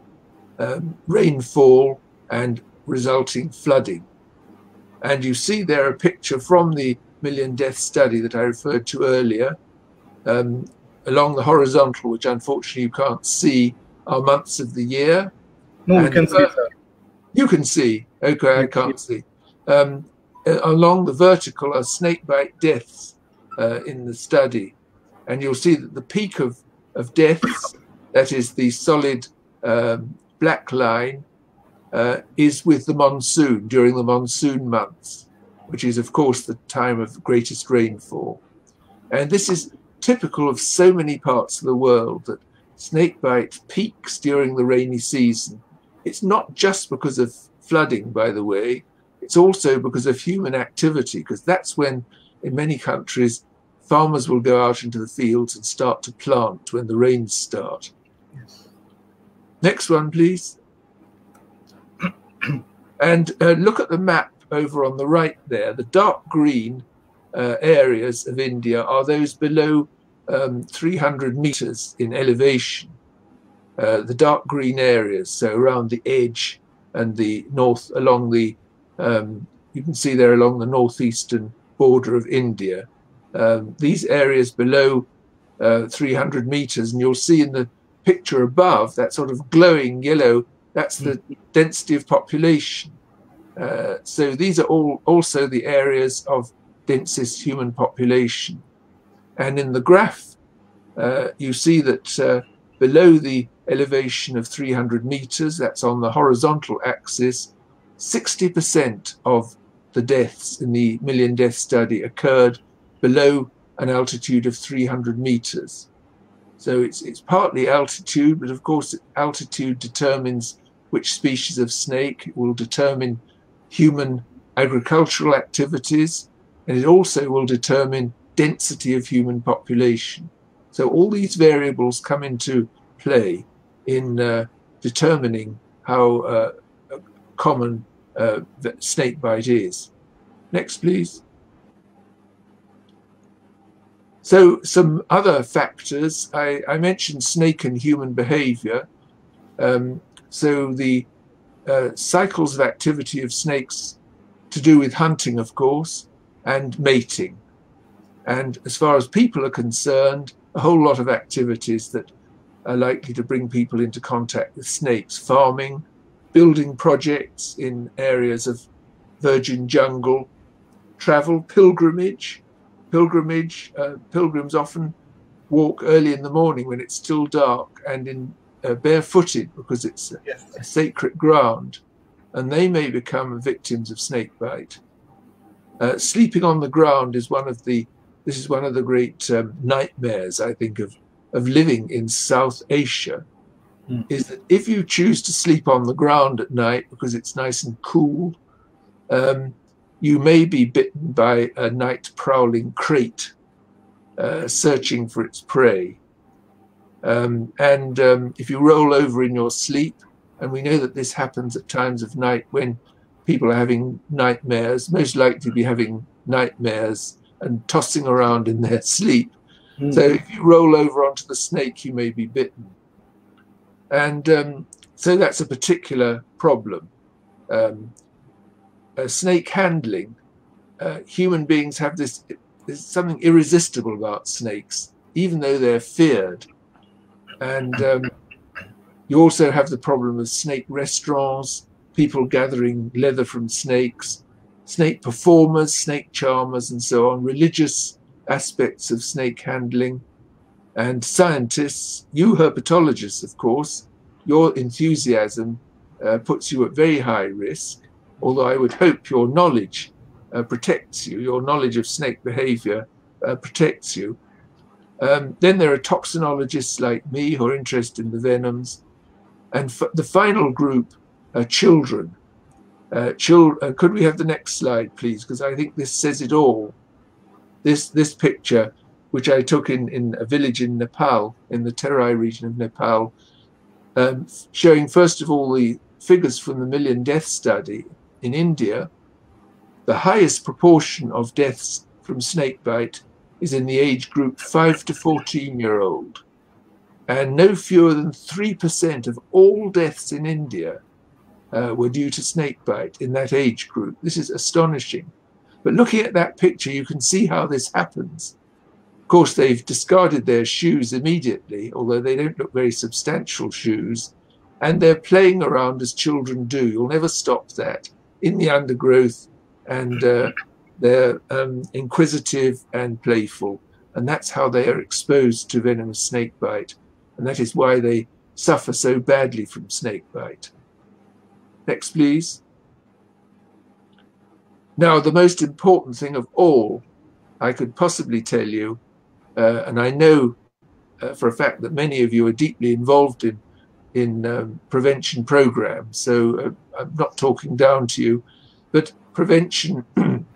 um, rainfall, and resulting flooding. And you see there a picture from the million death study that I referred to earlier. Um, along the horizontal, which unfortunately you can't see, are months of the year. No, and, we can see. You can see. Okay, I can't see. Um, along the vertical are snakebite deaths uh, in the study. And you'll see that the peak of, of deaths, that is the solid um, black line, uh, is with the monsoon during the monsoon months, which is, of course, the time of greatest rainfall. And this is typical of so many parts of the world that snakebite peaks during the rainy season. It's not just because of flooding, by the way, it's also because of human activity, because that's when, in many countries, farmers will go out into the fields and start to plant when the rains start. Yes. Next one, please. and uh, look at the map over on the right there. The dark green uh, areas of India are those below um, 300 meters in elevation. Uh, the dark green areas, so around the edge and the north, along the, um, you can see there along the northeastern border of India. Um, these areas below uh, 300 meters, and you'll see in the picture above that sort of glowing yellow, that's the mm. density of population. Uh, so these are all also the areas of densest human population. And in the graph, uh, you see that uh, below the elevation of 300 meters, that's on the horizontal axis, 60% of the deaths in the million death study occurred below an altitude of 300 meters. So it's, it's partly altitude, but of course, altitude determines which species of snake, it will determine human agricultural activities, and it also will determine density of human population. So all these variables come into play in uh, determining how uh, common uh, snake bite is. Next, please. So some other factors, I, I mentioned snake and human behavior. Um, so the uh, cycles of activity of snakes to do with hunting, of course, and mating. And as far as people are concerned, a whole lot of activities that are likely to bring people into contact with snakes farming, building projects in areas of virgin jungle, travel, pilgrimage. Pilgrimage, uh, pilgrims often walk early in the morning when it's still dark and in uh, barefooted because it's a, yes. a sacred ground, and they may become victims of snake bite. Uh, sleeping on the ground is one of the this is one of the great um, nightmares, I think, of, of living in South Asia, mm. is that if you choose to sleep on the ground at night because it's nice and cool, um, you may be bitten by a night prowling krait uh, searching for its prey. Um, and um, if you roll over in your sleep, and we know that this happens at times of night when people are having nightmares, most likely be having nightmares and tossing around in their sleep. Mm. So if you roll over onto the snake, you may be bitten. And um, so that's a particular problem. Um, uh, snake handling, uh, human beings have this, something irresistible about snakes, even though they're feared. And um, you also have the problem of snake restaurants, people gathering leather from snakes, snake performers, snake charmers, and so on, religious aspects of snake handling, and scientists, you herpetologists, of course, your enthusiasm uh, puts you at very high risk, although I would hope your knowledge uh, protects you, your knowledge of snake behavior uh, protects you. Um, then there are toxinologists like me who are interested in the venoms. And the final group are children uh, uh, could we have the next slide, please? Because I think this says it all. This this picture, which I took in, in a village in Nepal, in the Terai region of Nepal, um, showing first of all the figures from the Million Death Study, in India, the highest proportion of deaths from snakebite is in the age group 5 to 14 year old. And no fewer than 3% of all deaths in India uh, were due to snakebite in that age group. This is astonishing. But looking at that picture, you can see how this happens. Of course, they've discarded their shoes immediately, although they don't look very substantial shoes. And they're playing around as children do. You'll never stop that in the undergrowth. And uh, they're um, inquisitive and playful. And that's how they are exposed to venomous snake bite. And that is why they suffer so badly from snake bite. Next, please. Now, the most important thing of all I could possibly tell you, uh, and I know uh, for a fact that many of you are deeply involved in in um, prevention programs, so uh, I'm not talking down to you, but prevention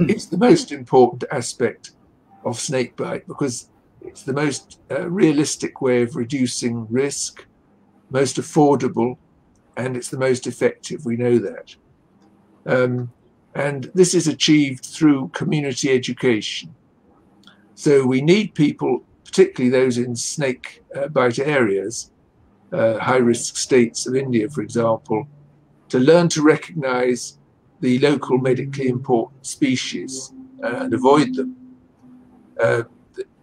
is the most important aspect of snakebite because it's the most uh, realistic way of reducing risk, most affordable, and it's the most effective. We know that. Um, and this is achieved through community education. So we need people, particularly those in snake uh, bite areas, uh, high risk states of India, for example, to learn to recognize the local medically important species uh, and avoid them. Uh,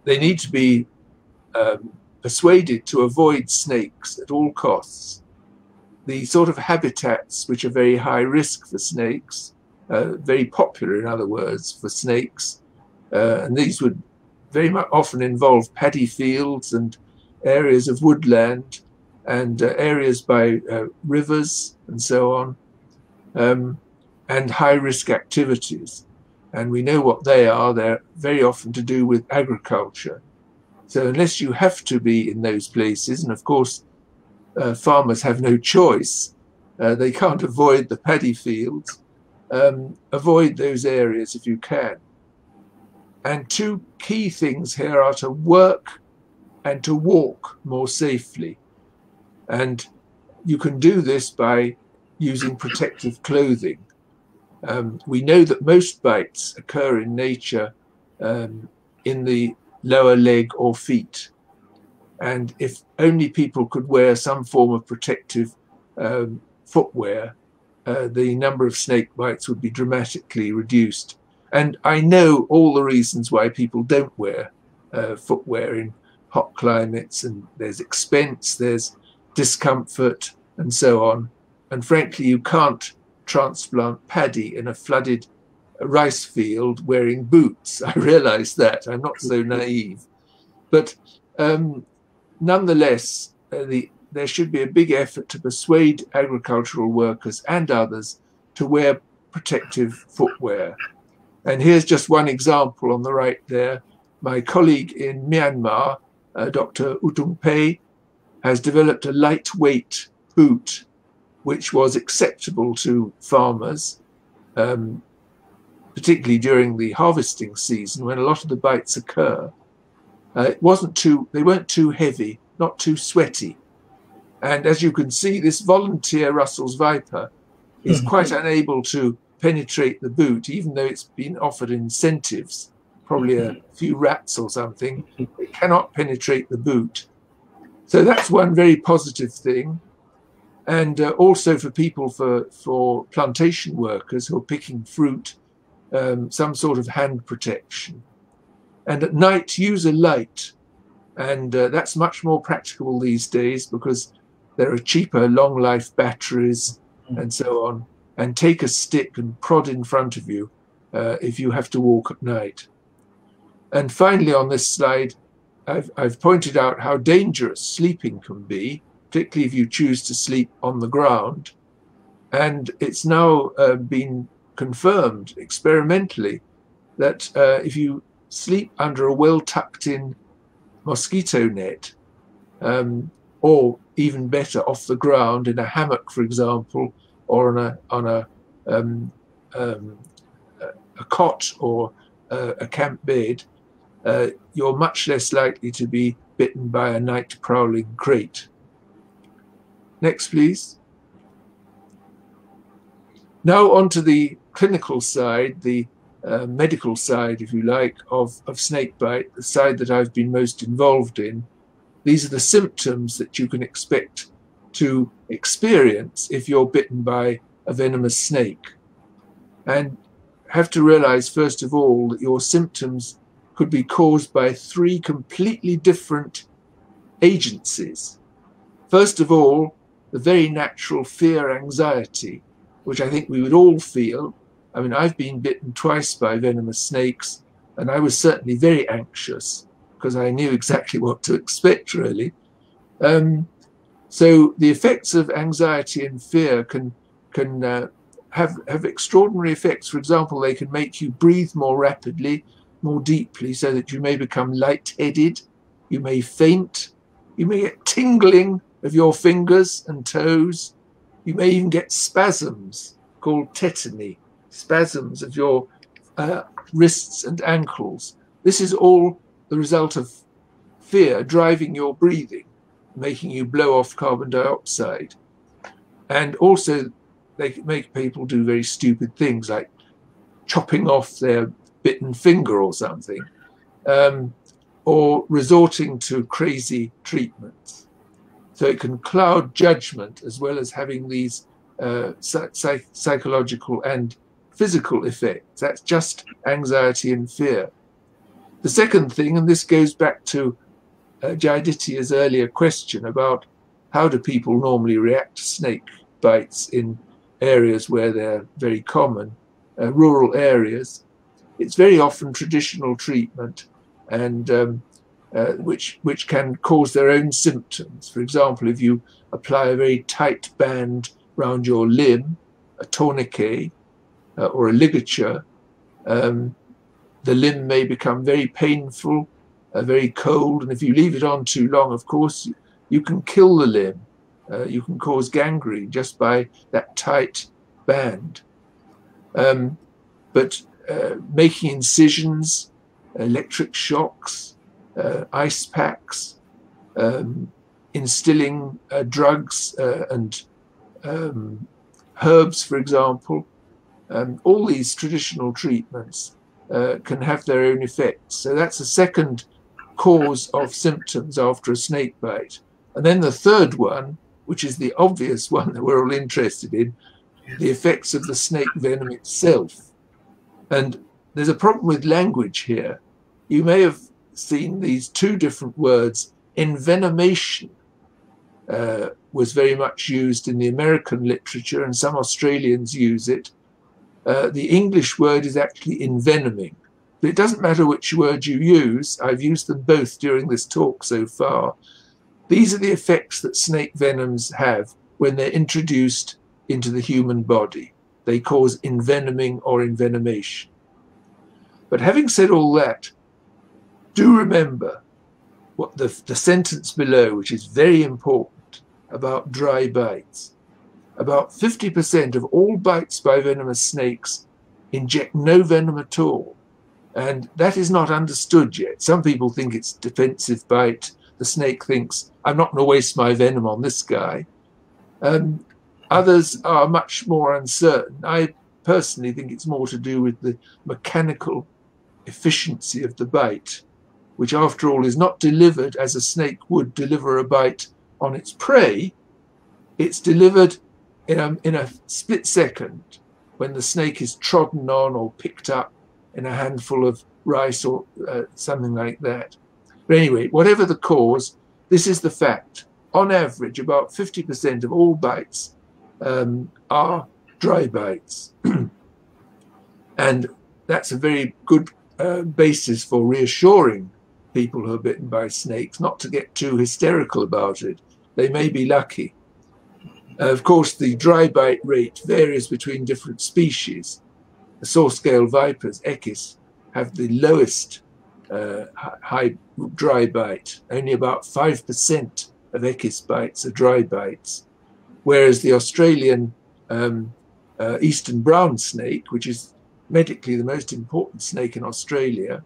they need to be um, persuaded to avoid snakes at all costs. The sort of habitats which are very high risk for snakes, uh, very popular, in other words, for snakes, uh, and these would very much often involve paddy fields and areas of woodland and uh, areas by uh, rivers and so on, um, and high risk activities and we know what they are. They're very often to do with agriculture. So unless you have to be in those places, and of course, uh, farmers have no choice, uh, they can't avoid the paddy fields. Um, avoid those areas if you can. And two key things here are to work and to walk more safely. And you can do this by using protective clothing. Um, we know that most bites occur in nature um, in the lower leg or feet. And if only people could wear some form of protective um, footwear, uh, the number of snake bites would be dramatically reduced. And I know all the reasons why people don't wear uh, footwear in hot climates, and there's expense, there's discomfort, and so on. And frankly, you can't transplant paddy in a flooded rice field wearing boots. I realize that. I'm not so naive. But um, nonetheless, uh, the, there should be a big effort to persuade agricultural workers and others to wear protective footwear. And here's just one example on the right there. My colleague in Myanmar, uh, Dr. U Tun Pe, has developed a lightweight boot which was acceptable to farmers, um, particularly during the harvesting season when a lot of the bites occur. Uh, it wasn't too, they weren't too heavy, not too sweaty. And as you can see, this volunteer Russell's Viper is mm-hmm. quite unable to penetrate the boot, even though it's been offered incentives, probably a mm-hmm. few rats or something. It cannot penetrate the boot. So that's one very positive thing and uh, also for people for for plantation workers who are picking fruit, um, some sort of hand protection. And at night, use a light, and uh, that's much more practical these days because there are cheaper long life batteries mm. and so on. And take a stick and prod in front of you uh, if you have to walk at night. And finally, on this slide, I've, I've pointed out how dangerous sleeping can be particularly if you choose to sleep on the ground. And it's now uh, been confirmed experimentally that uh, if you sleep under a well tucked in mosquito net, um, or even better off the ground in a hammock, for example, or on a on a um, um, a cot or a, a camp bed, uh, you're much less likely to be bitten by a night prowling krait. Next, please. Now, on to the clinical side, the uh, medical side, if you like, of, of snakebite, the side that I've been most involved in. These are the symptoms that you can expect to experience if you're bitten by a venomous snake. And have to realize, first of all, that your symptoms could be caused by three completely different agencies. First of all, the very natural fear anxiety, which I think we would all feel. I mean, I've been bitten twice by venomous snakes, and I was certainly very anxious because I knew exactly what to expect, really. Um, so the effects of anxiety and fear can can uh, have have extraordinary effects. For example, they can make you breathe more rapidly, more deeply, so that you may become light-headed, you may faint, you may get tingling of your fingers and toes, you may even get spasms called tetany, spasms of your uh, wrists and ankles. This is all the result of fear driving your breathing, making you blow off carbon dioxide. And also, they make people do very stupid things like chopping off their bitten finger or something, um, or resorting to crazy treatments. So it can cloud judgment as well as having these uh, psych psychological and physical effects. That's just anxiety and fear. The second thing, and this goes back to uh, Jayaditya's earlier question about how do people normally react to snake bites in areas where they're very common, uh, rural areas, it's very often traditional treatment and um, uh, which which can cause their own symptoms. For example, if you apply a very tight band round your limb, a tourniquet uh, or a ligature, um, the limb may become very painful, uh, very cold, and if you leave it on too long, of course, you can kill the limb. Uh, you can cause gangrene just by that tight band. Um, but uh, making incisions, electric shocks, uh, ice packs, um, instilling uh, drugs uh, and um, herbs, for example, um, all these traditional treatments uh, can have their own effects. So that's a second cause of symptoms after a snake bite. And then the third one which is the obvious one that we're all interested in, the effects of the snake venom itself. And there's a problem with language here. You may have seen these two different words. Envenomation uh, was very much used in the American literature, and some Australians use it. Uh, the English word is actually envenoming. But it doesn't matter which word you use. I've used them both during this talk so far. These are the effects that snake venoms have when they're introduced into the human body. They cause envenoming or envenomation. But having said all that, do remember what the, the sentence below, which is very important about dry bites. About 50% of all bites by venomous snakes inject no venom at all. And that is not understood yet. Some people think it's defensive bite. The snake thinks I'm not going to waste my venom on this guy. Um, others are much more uncertain. I personally think it's more to do with the mechanical efficiency of the bite, which, after all, is not delivered as a snake would deliver a bite on its prey. It's delivered in a, in a split second when the snake is trodden on or picked up in a handful of rice or uh, something like that. But anyway, whatever the cause, this is the fact. On average, about 50% of all bites um, are dry bites. and that's a very good uh, basis for reassuring people who are bitten by snakes not to get too hysterical about it. They may be lucky. Uh, of course, the dry bite rate varies between different species. The saw scale vipers, Echis, have the lowest uh, high dry bite. Only about 5% of Echis bites are dry bites, whereas the Australian um, uh, eastern brown snake, which is medically the most important snake in Australia,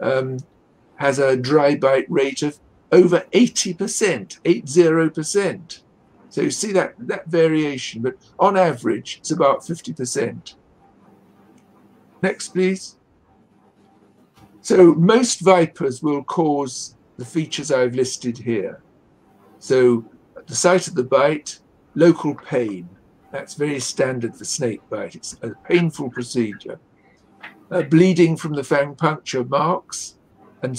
um, has a dry bite rate of over 80%, 80%. So you see that, that variation, but on average, it's about 50%. Next, please. So most vipers will cause the features I've listed here. So at the site of the bite, local pain. That's very standard for snake bite. It's a painful procedure. Uh, bleeding from the fang puncture marks and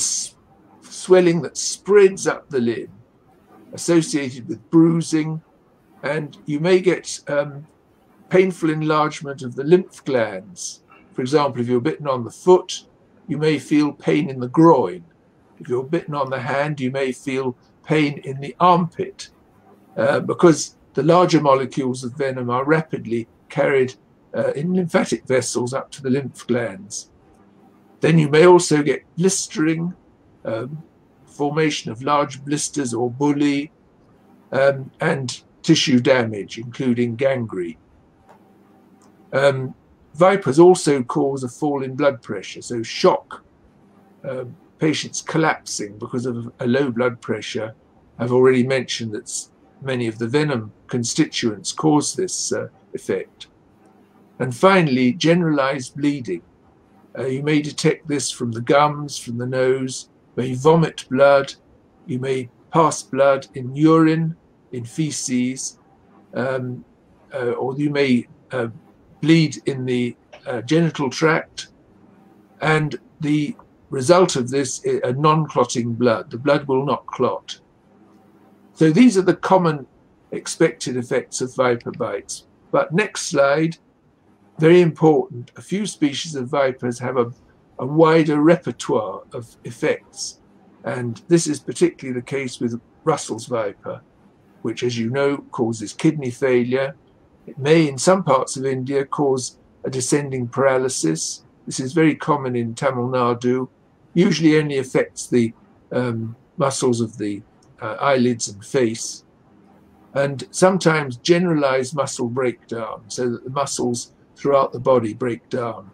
swelling that spreads up the limb associated with bruising, and you may get um, painful enlargement of the lymph glands. For example, if you're bitten on the foot, you may feel pain in the groin. If you're bitten on the hand, you may feel pain in the armpit uh, because the larger molecules of venom are rapidly carried uh, in lymphatic vessels up to the lymph glands. Then you may also get blistering, um, formation of large blisters or bullae, um, and tissue damage, including gangrene. Um, vipers also cause a fall in blood pressure, so shock, uh, patients collapsing because of a low blood pressure. I've already mentioned that many of the venom constituents cause this uh, effect. And finally, generalized bleeding. Uh, you may detect this from the gums, from the nose, may vomit blood, you may pass blood in urine, in feces, um, uh, or you may uh, bleed in the uh, genital tract, and the result of this is a non-clotting blood. The blood will not clot. So these are the common expected effects of viper bites. But next slide, very important, a few species of vipers have a a wider repertoire of effects. And this is particularly the case with Russell's viper, which, as you know, causes kidney failure. It may, in some parts of India, cause a descending paralysis. This is very common in Tamil Nadu, usually only affects the um, muscles of the uh, eyelids and face, and sometimes generalized muscle breakdown, so that the muscles throughout the body break down.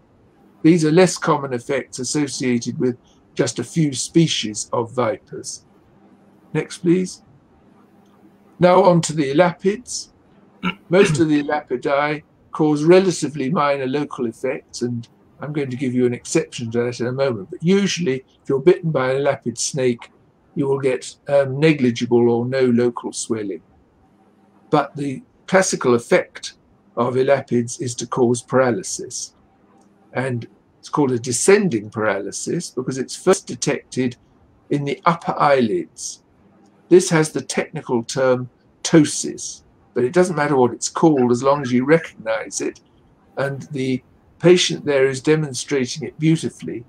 These are less common effects associated with just a few species of vipers. Next, please. Now on to the elapids. Most of the elapidae cause relatively minor local effects, and I'm going to give you an exception to that in a moment. But usually, if you're bitten by an elapid snake, you will get um, negligible or no local swelling. But the classical effect of elapids is to cause paralysis and it's called a descending paralysis because it's first detected in the upper eyelids. This has the technical term ptosis, but it doesn't matter what it's called as long as you recognize it. And the patient there is demonstrating it beautifully.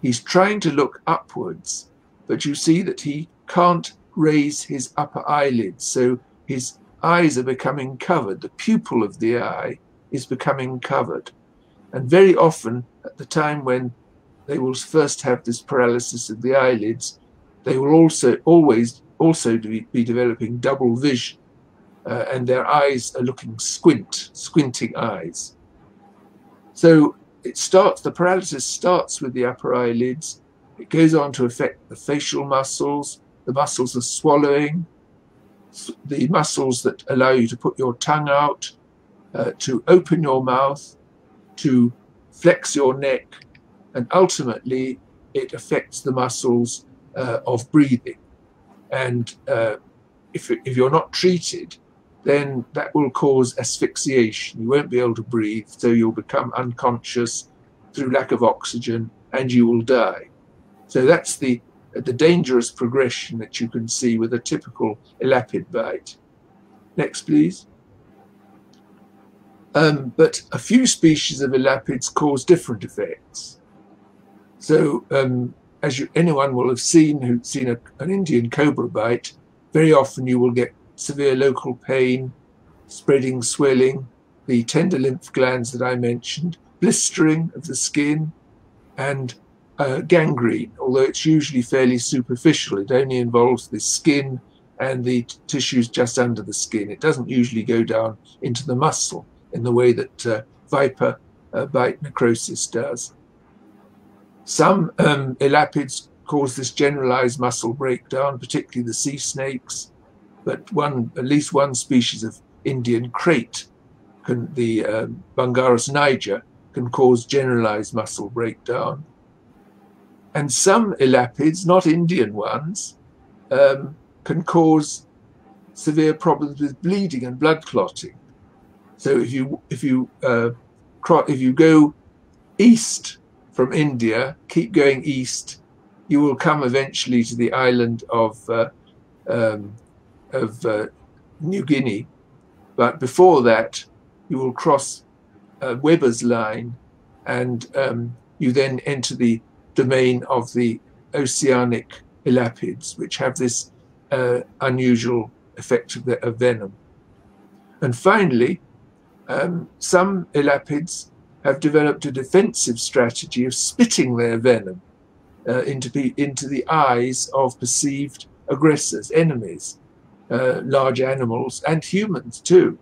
He's trying to look upwards, but you see that he can't raise his upper eyelids, so his eyes are becoming covered. The pupil of the eye is becoming covered. And very often, at the time when they will first have this paralysis of the eyelids, they will also always also be developing double vision, uh, and their eyes are looking squint, squinting eyes. So it starts. The paralysis starts with the upper eyelids. It goes on to affect the facial muscles, the muscles of swallowing, the muscles that allow you to put your tongue out, uh, to open your mouth, to flex your neck, and ultimately it affects the muscles uh, of breathing. And uh, if, if you're not treated, then that will cause asphyxiation. You won't be able to breathe, so you'll become unconscious through lack of oxygen and you will die. So that's the, the dangerous progression that you can see with a typical elapid bite. Next, please. Um, but a few species of elapids cause different effects. So, um, as you, anyone will have seen who's seen a, an Indian cobra bite, very often you will get severe local pain, spreading swelling, the tender lymph glands that I mentioned, blistering of the skin, and uh, gangrene, although it's usually fairly superficial. It only involves the skin and the tissues just under the skin. It doesn't usually go down into the muscle in the way that uh, viper uh, bite necrosis does. Some um, elapids cause this generalized muscle breakdown, particularly the sea snakes. but one at least one species of Indian krait, can, the um, Bungarus niger, can cause generalized muscle breakdown. And some elapids, not Indian ones, um, can cause severe problems with bleeding and blood clotting. So if you if you uh, if you go east from India, keep going east, you will come eventually to the island of uh, um, of uh, New Guinea. But before that, you will cross uh, Weber's line, and um, you then enter the domain of the oceanic elapids, which have this uh, unusual effect of, the, of, venom. And finally, um, some elapids have developed a defensive strategy of spitting their venom uh, into, into the eyes of perceived aggressors, enemies, uh, large animals, and humans too.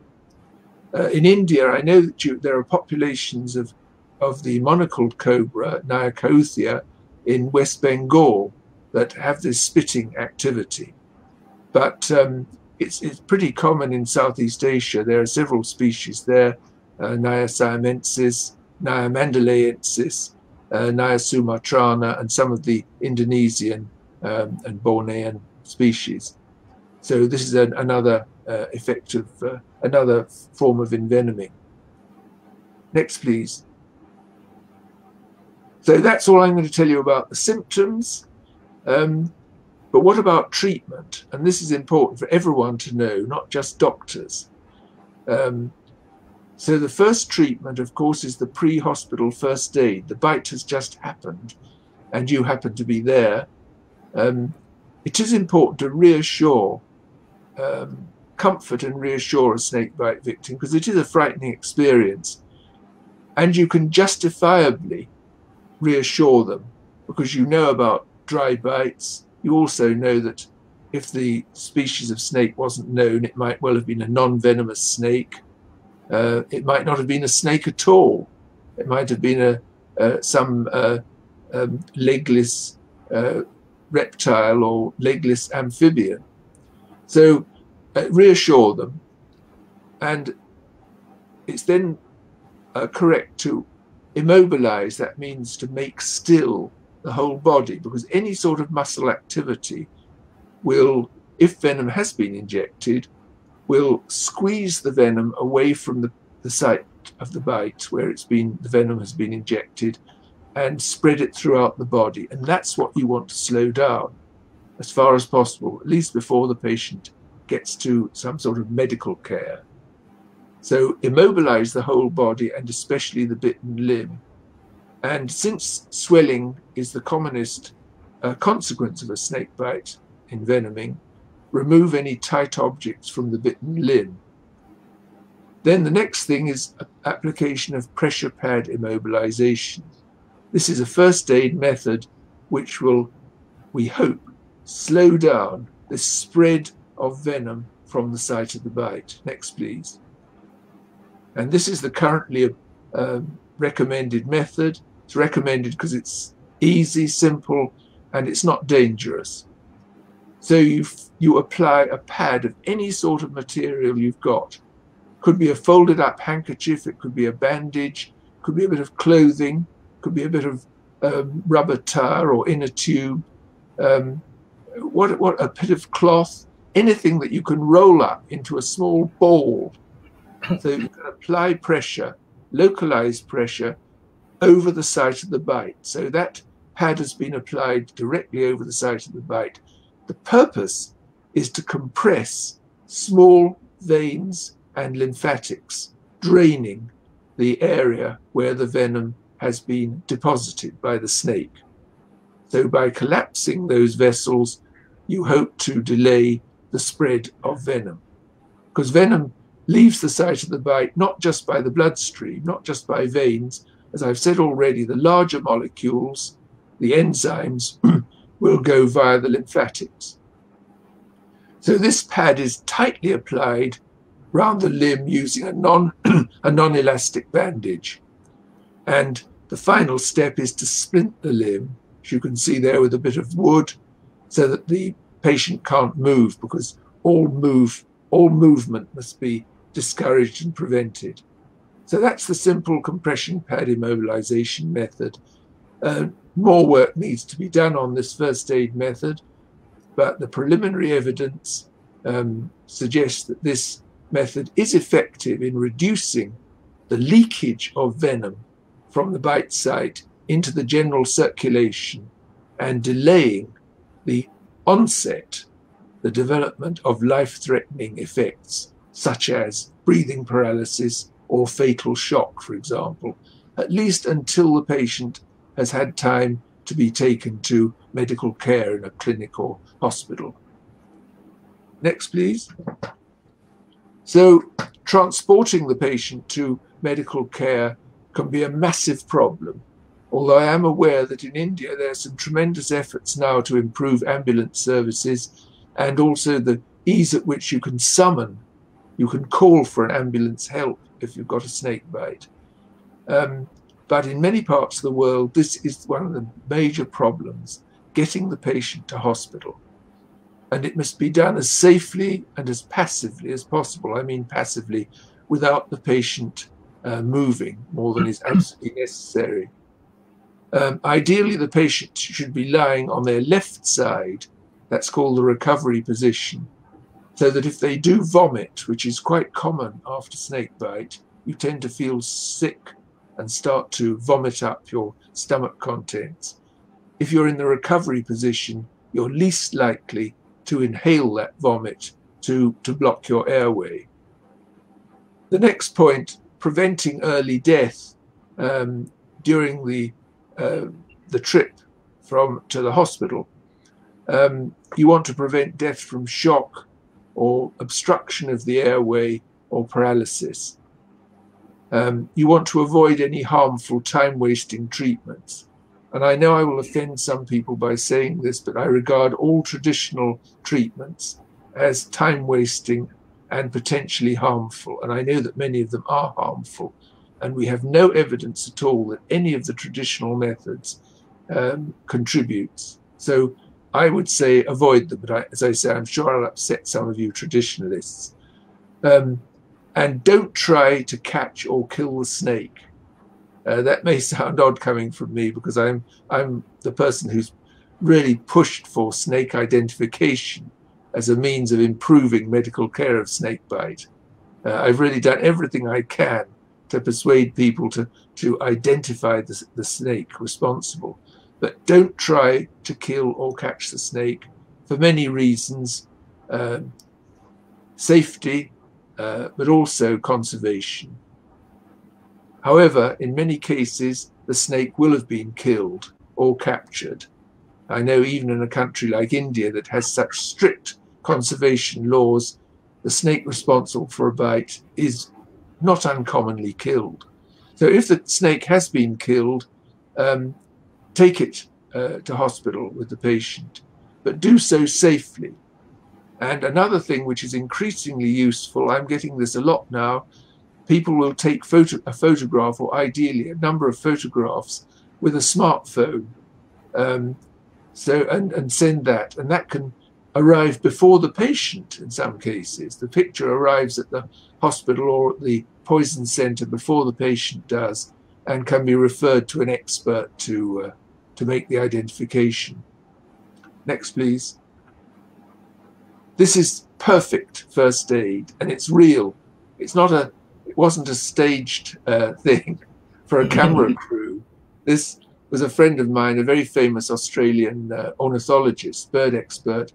Uh, in India, I know that you, there are populations of, of the monocled cobra, Naja kaouthia, in West Bengal that have this spitting activity. But um, it's, it's pretty common in Southeast Asia. There are several species there, uh, Naja mandalayensis, uh, Naja sumatrana, and some of the Indonesian um, and Bornean species. So this is an, another uh, effect of uh, another form of envenoming. Next, please. So that's all I'm going to tell you about the symptoms. Um, but what about treatment? And this is important for everyone to know, not just doctors. Um, so the first treatment, of course, is the pre-hospital first aid. The bite has just happened, and you happen to be there. Um, it is important to reassure, um, comfort and reassure a snakebite victim because it is a frightening experience. And you can justifiably reassure them because you know about dry bites. You also know that if the species of snake wasn't known, it might well have been a non-venomous snake. Uh, it might not have been a snake at all. It might have been a uh, some uh, um, legless uh, reptile or legless amphibian. So uh, reassure them, and it's then uh, correct to immobilize. That means to make still the whole body, because any sort of muscle activity will, if venom has been injected, will squeeze the venom away from the, the site of the bite where it's been the venom has been injected and spread it throughout the body. And that's what you want to slow down as far as possible, at least before the patient gets to some sort of medical care. So immobilize the whole body and especially the bitten limb. And since swelling is the commonest uh, consequence of a snake bite, envenoming, remove any tight objects from the bitten limb. Then the next thing is application of pressure pad immobilization. This is a first aid method which will, we hope, slow down the spread of venom from the site of the bite. Next, please. And this is the currently uh, recommended method. It's recommended because it's easy, simple, and it's not dangerous. So you you apply a pad of any sort of material you've got. Could be a folded up handkerchief, it could be a bandage, could be a bit of clothing, could be a bit of um, rubber tar or inner tube, um, what, what a bit of cloth, anything that you can roll up into a small ball. So you can apply pressure, localized pressure, over the site of the bite. So that pad has been applied directly over the site of the bite. The purpose is to compress small veins and lymphatics, draining the area where the venom has been deposited by the snake. So by collapsing those vessels, you hope to delay the spread of venom. Because venom leaves the site of the bite not just by the bloodstream, not just by veins. As I've said already, the larger molecules, the enzymes, will go via the lymphatics. So this pad is tightly applied round the limb using a non a non-elastic bandage. And the final step is to splint the limb, as you can see there with a bit of wood, so that the patient can't move because all move, all movement must be discouraged and prevented. So that's the simple compression pad immobilization method. Uh, more work needs to be done on this first aid method, but the preliminary evidence um, suggests that this method is effective in reducing the leakage of venom from the bite site into the general circulation and delaying the onset, the development of life threatening effects, such as breathing paralysis or fatal shock, for example, at least until the patient has had time to be taken to medical care in a clinic or hospital. Next, please. So, transporting the patient to medical care can be a massive problem. Although I am aware that in India there are some tremendous efforts now to improve ambulance services and also the ease at which you can summon, you can call for an ambulance help if you've got a snake bite. Um, but in many parts of the world, this is one of the major problems getting the patient to hospital. And it must be done as safely and as passively as possible. I mean, passively, without the patient uh, moving more than is absolutely necessary. Um, ideally, the patient should be lying on their left side. That's called the recovery position. So that if they do vomit, which is quite common after snake bite, you tend to feel sick and start to vomit up your stomach contents. If you're in the recovery position, you're least likely to inhale that vomit to, to block your airway. The next point preventing early death um, during the uh, the trip from to the hospital. Um, you want to prevent death from shock or obstruction of the airway or paralysis. Um, you want to avoid any harmful time wasting treatments. And I know I will offend some people by saying this, but I regard all traditional treatments as time wasting and potentially harmful. And I know that many of them are harmful. And we have no evidence at all that any of the traditional methods um, contributes. So I would say avoid them. But I, as I say, I'm sure I'll upset some of you traditionalists. Um, and don't try to catch or kill the snake. Uh, that may sound odd coming from me because I'm I'm the person who's really pushed for snake identification as a means of improving medical care of snakebite. Uh, I've really done everything I can to persuade people to, to identify the, the snake responsible. But don't try to kill or catch the snake for many reasons um, safety, uh, but also conservation. However, in many cases, the snake will have been killed or captured. I know even in a country like India that has such strict conservation laws, the snake responsible for a bite is not uncommonly killed. So if the snake has been killed, um, take it uh, to hospital with the patient, but do so safely. And another thing which is increasingly useful, I'm getting this a lot now, people will take photo, a photograph or ideally a number of photographs with a smartphone um, so and, and send that. And that can arrive before the patient in some cases. The picture arrives at the hospital or at the poison center before the patient does and can be referred to an expert to, uh, to make the identification. Next, please. This is perfect first aid and it's real. It's not a, it wasn't a staged uh, thing for a camera crew. This was a friend of mine, a very famous Australian uh, ornithologist, bird expert,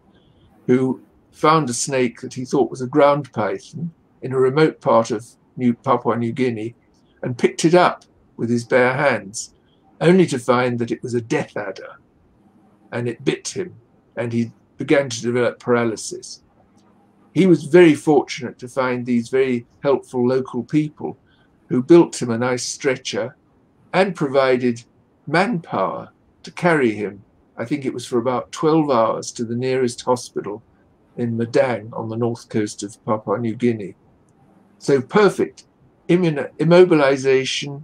who found a snake that he thought was a ground python in a remote part of New Papua New Guinea and picked it up with his bare hands, only to find that it was a death adder and it bit him and he began to develop paralysis. He was very fortunate to find these very helpful local people who built him a nice stretcher and provided manpower to carry him I think it was for about 12 hours to the nearest hospital in Madang on the north coast of Papua New Guinea. So perfect immobilization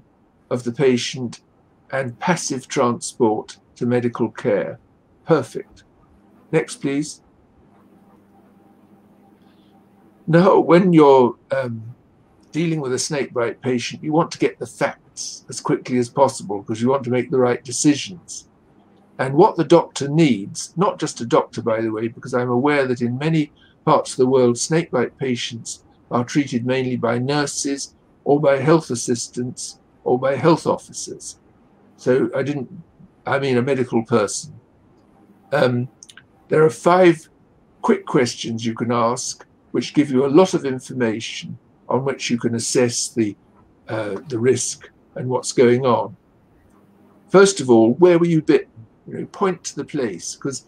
of the patient and passive transport to medical care. Perfect. Next, please. Now, when you're um, dealing with a snakebite patient, you want to get the facts as quickly as possible because you want to make the right decisions. And what the doctor needs, not just a doctor, by the way, because I'm aware that in many parts of the world, snakebite patients are treated mainly by nurses or by health assistants or by health officers. So I didn't, I mean a medical person. Um, there are five quick questions you can ask, which give you a lot of information on which you can assess the, uh, the risk and what's going on. First of all, where were you bitten? You know, point to the place, because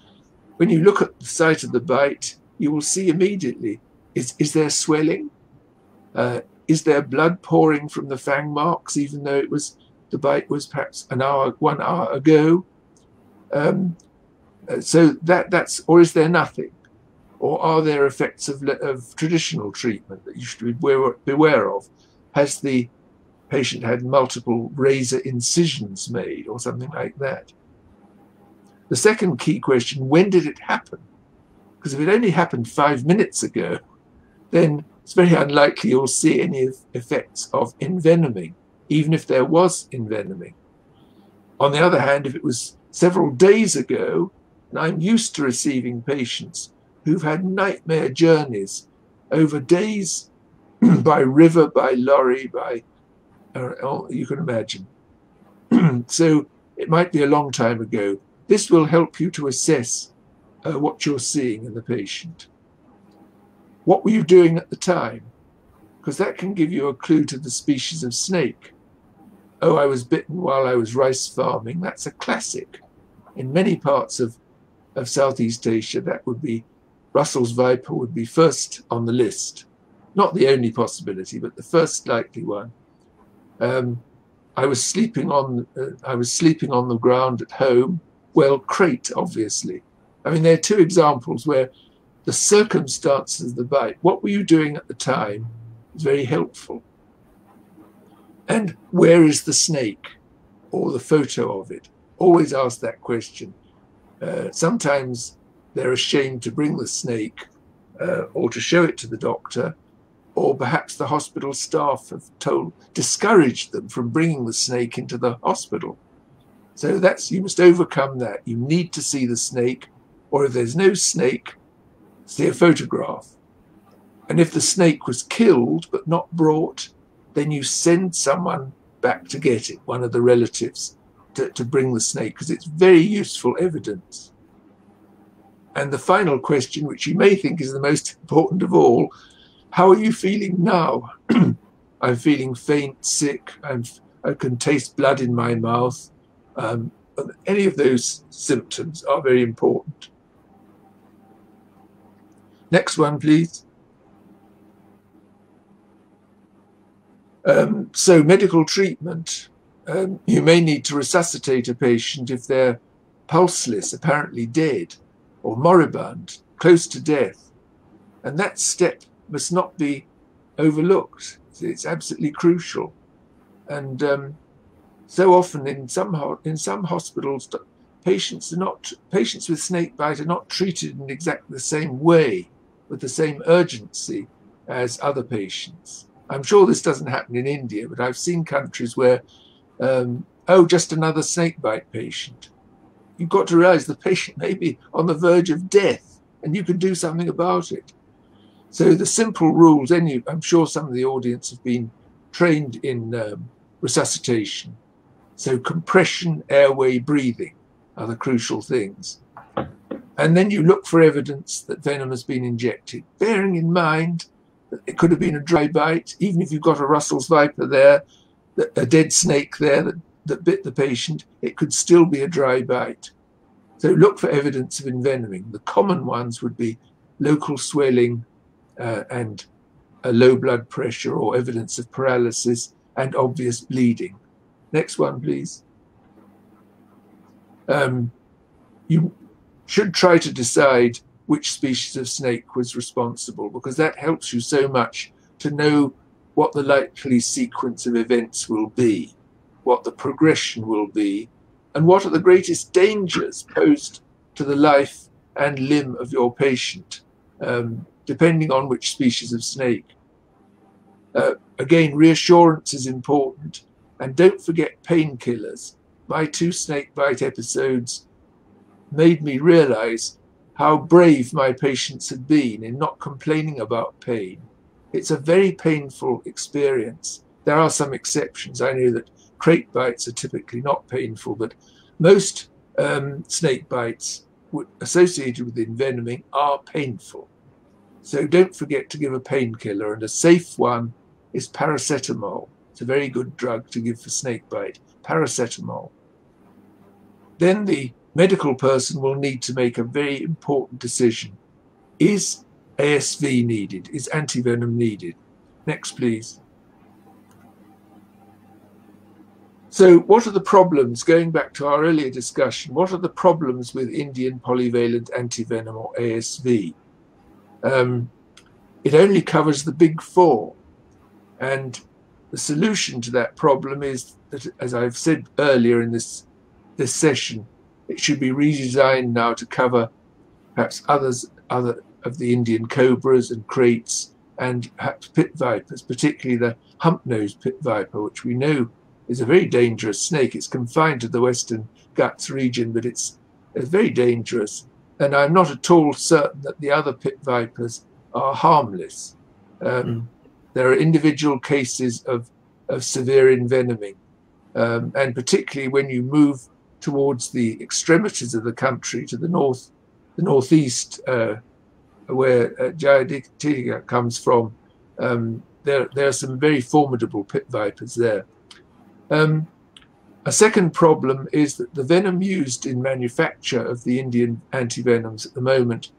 when you look at the site of the bite, you will see immediately, is, is there swelling? Uh, is there blood pouring from the fang marks, even though it was the bite was perhaps an hour, one hour ago? Um, uh, so that that's, or is there nothing? Or are there effects of, of traditional treatment that you should beware, beware of? Has the patient had multiple razor incisions made or something like that? The second key question, when did it happen? Because if it only happened five minutes ago, then it's very unlikely you'll see any effects of envenoming, even if there was envenoming. On the other hand, if it was several days ago, and I'm used to receiving patients who've had nightmare journeys over days by river, by lorry, by, uh, you can imagine. so it might be a long time ago. This will help you to assess uh, what you're seeing in the patient. What were you doing at the time? Because that can give you a clue to the species of snake. Oh, I was bitten while I was rice farming. That's a classic. In many parts of, of Southeast Asia, that would be Russell's viper would be first on the list. Not the only possibility, but the first likely one. Um, I was sleeping on uh, I was sleeping on the ground at home. Well, krait, obviously. I mean, there are two examples where the circumstances of the bite, what were you doing at the time, is very helpful. And where is the snake or the photo of it? Always ask that question. Uh, sometimes they're ashamed to bring the snake uh, or to show it to the doctor, or perhaps the hospital staff have told, discouraged them from bringing the snake into the hospital. So that's you must overcome that. You need to see the snake, or if there's no snake, see a photograph. And if the snake was killed but not brought, then you send someone back to get it, one of the relatives, to, to bring the snake, because it's very useful evidence. And the final question, which you may think is the most important of all, how are you feeling now? I'm feeling faint, sick, I'm, I can taste blood in my mouth. Um, any of those symptoms are very important. Next one, please. Um, so medical treatment. Um, you may need to resuscitate a patient if they're pulseless, apparently dead, or moribund, close to death. And that step must not be overlooked. It's absolutely crucial. And um, so often in some in some hospitals, patients are not patients with snake bite are not treated in exactly the same way with the same urgency as other patients. I'm sure this doesn't happen in India, but I've seen countries where, um, oh, just another snakebite patient. You've got to realize the patient may be on the verge of death and you can do something about it. So the simple rules, any, I'm sure some of the audience have been trained in um, resuscitation. So compression, airway, breathing are the crucial things. And then you look for evidence that venom has been injected, bearing in mind it could have been a dry bite, even if you've got a Russell's viper there, a dead snake there that, that bit the patient, it could still be a dry bite. So look for evidence of envenoming. The common ones would be local swelling uh, and a low blood pressure or evidence of paralysis and obvious bleeding. Next one, please. Um, you should try to decide which species of snake was responsible because that helps you so much to know what the likely sequence of events will be, what the progression will be, and what are the greatest dangers posed to the life and limb of your patient. Um, depending on which species of snake. Uh, again, reassurance is important. And don't forget painkillers. My two snake bite episodes made me realize how brave my patients had been in not complaining about pain. It's a very painful experience. There are some exceptions. I know that krait bites are typically not painful, but most um, snake bites associated with envenoming are painful. So don't forget to give a painkiller, and a safe one is paracetamol. It's a very good drug to give for snake bite, paracetamol. Then the medical person will need to make a very important decision. Is ASV needed? Is antivenom needed? Next, please. So, what are the problems? Going back to our earlier discussion, what are the problems with Indian polyvalent antivenom or ASV? Um, it only covers the big four. And the solution to that problem is that, as I've said earlier in this, this session, it should be redesigned now to cover perhaps others, other of the Indian cobras and kraits and perhaps pit vipers, particularly the hump-nosed pit viper, which we know is a very dangerous snake. It's confined to the Western Ghats region, but it's, it's very dangerous. And I'm not at all certain that the other pit vipers are harmless. Um, mm. There are individual cases of, of severe envenoming, um, and particularly when you move towards the extremities of the country to the north, the northeast, uh, where uh, Jayaditya comes from, um, there, there are some very formidable pit vipers there. Um, a second problem is that the venom used in manufacture of the Indian antivenoms at the moment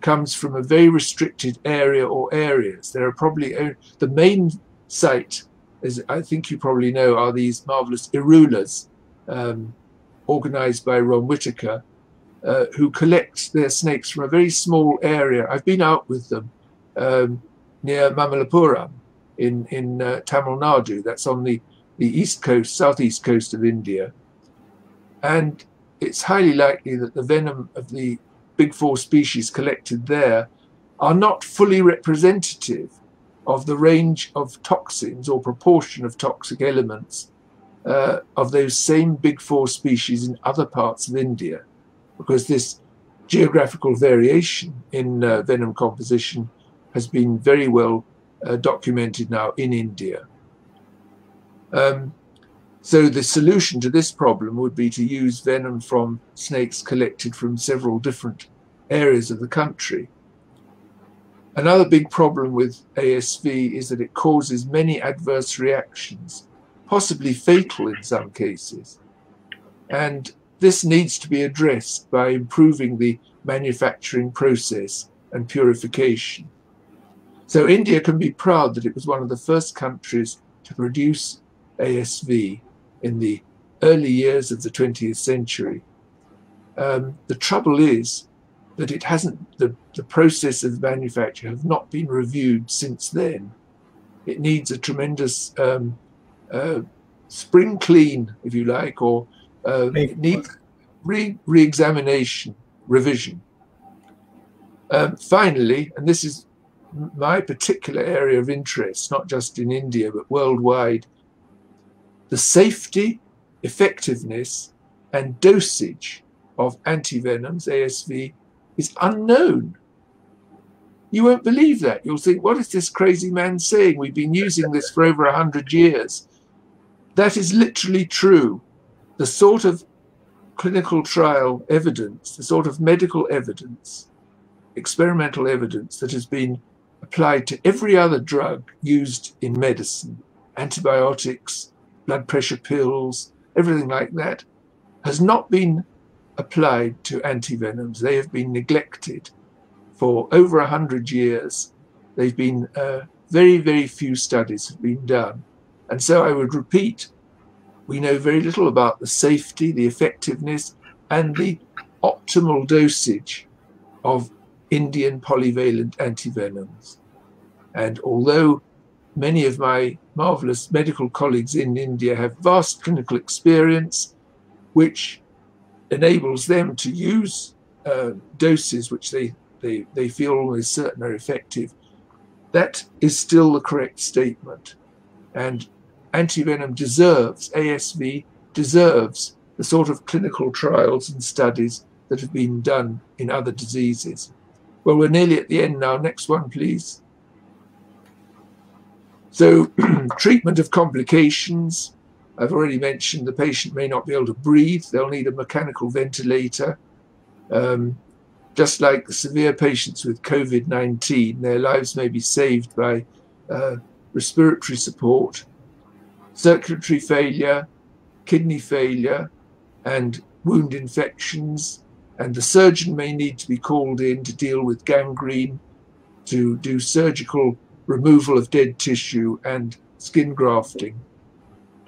comes from a very restricted area or areas. There are probably uh, the main site, as I think you probably know, are these marvelous irulas um, organized by Rom Whitaker, uh, who collect their snakes from a very small area. I've been out with them um, near Mamallapuram in, in uh, Tamil Nadu. That's on the, the east coast, southeast coast of India. And it's highly likely that the venom of the big four species collected there are not fully representative of the range of toxins or proportion of toxic elements uh, of those same big four species in other parts of India, because this geographical variation in uh, venom composition has been very well uh, documented now in India. Um, so the solution to this problem would be to use venom from snakes collected from several different areas of the country. Another big problem with ASV is that it causes many adverse reactions possibly fatal in some cases. And this needs to be addressed by improving the manufacturing process and purification. So India can be proud that it was one of the first countries to produce ASV in the early years of the 20th century. Um, the trouble is that it hasn't, the, the process of manufacture have not been reviewed since then. It needs a tremendous um, uh, spring clean, if you like, or uh, need re re-examination, revision. Um, finally, and this is my particular area of interest, not just in India but worldwide, the safety, effectiveness, and dosage of antivenoms, ASV, is unknown. You won't believe that. You'll think, what is this crazy man saying? We've been using this for over a hundred years. That is literally true. The sort of clinical trial evidence, the sort of medical evidence, experimental evidence that has been applied to every other drug used in medicine, antibiotics, blood pressure pills, everything like that, has not been applied to antivenoms. They have been neglected for over a hundred years. They've been uh, very, very few studies have been done. And so I would repeat, we know very little about the safety, the effectiveness, and the optimal dosage of Indian polyvalent antivenoms. And although many of my marvelous medical colleagues in India have vast clinical experience, which enables them to use uh, doses which they, they, they feel almost certain are effective. That is still the correct statement. And antivenom deserves, ASV deserves the sort of clinical trials and studies that have been done in other diseases. Well, we're nearly at the end now. Next one, please. So, treatment of complications. I've already mentioned the patient may not be able to breathe. They'll need a mechanical ventilator. Um, just like severe patients with COVID 19, their lives may be saved by uh, respiratory support, circulatory failure, kidney failure, and wound infections. And the surgeon may need to be called in to deal with gangrene, to do surgical removal of dead tissue and skin grafting.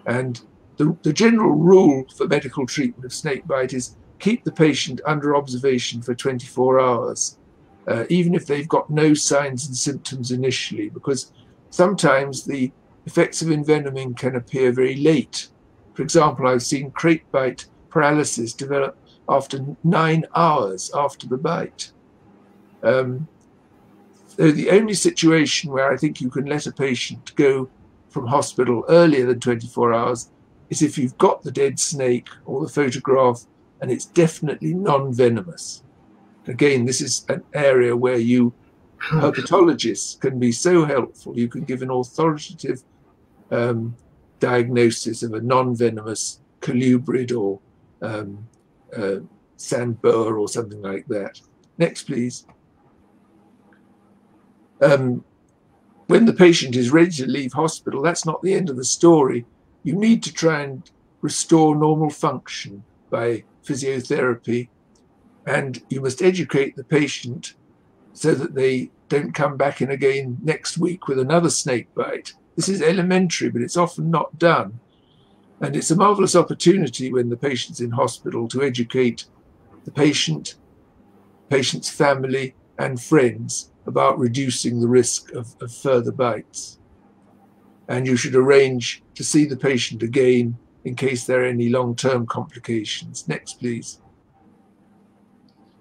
And the, the general rule for medical treatment of snakebite is keep the patient under observation for 24 hours, uh, even if they've got no signs and symptoms initially, because sometimes the effects of envenoming can appear very late. For example, I've seen krait bite paralysis develop after nine hours after the bite. Um, so the only situation where I think you can let a patient go from hospital earlier than 24 hours is if you've got the dead snake or the photograph and it's definitely non-venomous. Again, this is an area where you herpetologists can be so helpful. You can give an authoritative um, diagnosis of a non-venomous colubrid or um, uh, sand boa or something like that. Next, please. Um, when the patient is ready to leave hospital, that's not the end of the story. You need to try and restore normal function by physiotherapy, and you must educate the patient so that they don't come back in again next week with another snake bite. This is elementary, but it's often not done. And it's a marvelous opportunity when the patient's in hospital to educate the patient, patient's family, and friends about reducing the risk of, of further bites. And you should arrange to see the patient again in case there are any long-term complications. Next, please.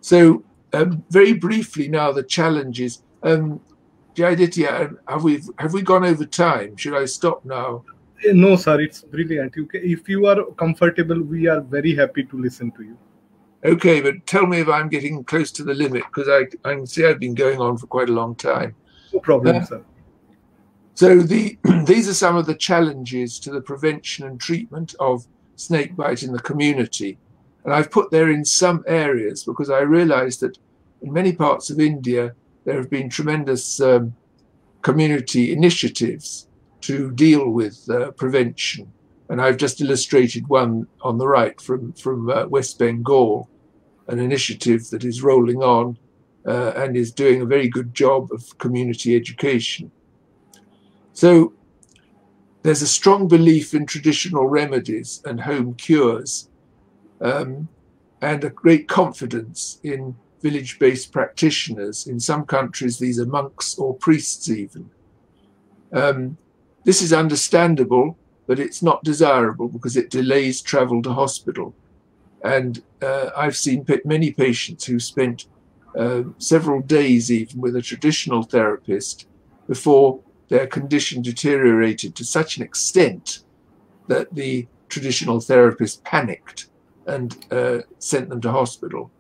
So um, very briefly now, the challenges. Um, Jayaditya, have we have we gone over time? Should I stop now? Eh, no, sir. It's brilliant. You can, if you are comfortable, we are very happy to listen to you. Okay, but tell me if I'm getting close to the limit because I I can see I've been going on for quite a long time. No problem, uh, sir. So the, these are some of the challenges to the prevention and treatment of snakebite in the community. And I've put there in some areas because I realized that in many parts of India, there have been tremendous um, community initiatives to deal with uh, prevention. And I've just illustrated one on the right from, from uh, West Bengal, an initiative that is rolling on uh, and is doing a very good job of community education. So there's a strong belief in traditional remedies and home cures, um, and a great confidence in village based practitioners. In some countries, these are monks or priests, even. Um, this is understandable, but it's not desirable because it delays travel to hospital. And uh, I've seen many patients who spent uh, several days even with a traditional therapist before their condition deteriorated to such an extent that the traditional therapist panicked and uh, sent them to hospital.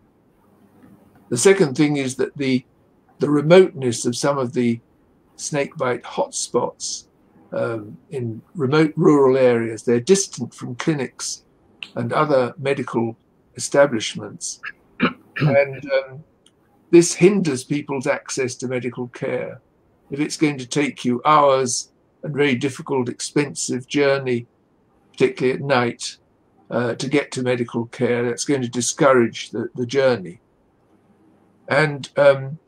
The second thing is that the the remoteness of some of the snakebite hotspots um, in remote rural areas, they're distant from clinics and other medical establishments. and um, this hinders people's access to medical care if it's going to take you hours and very difficult, expensive journey, particularly at night, uh, to get to medical care, that's going to discourage the, the journey. And um,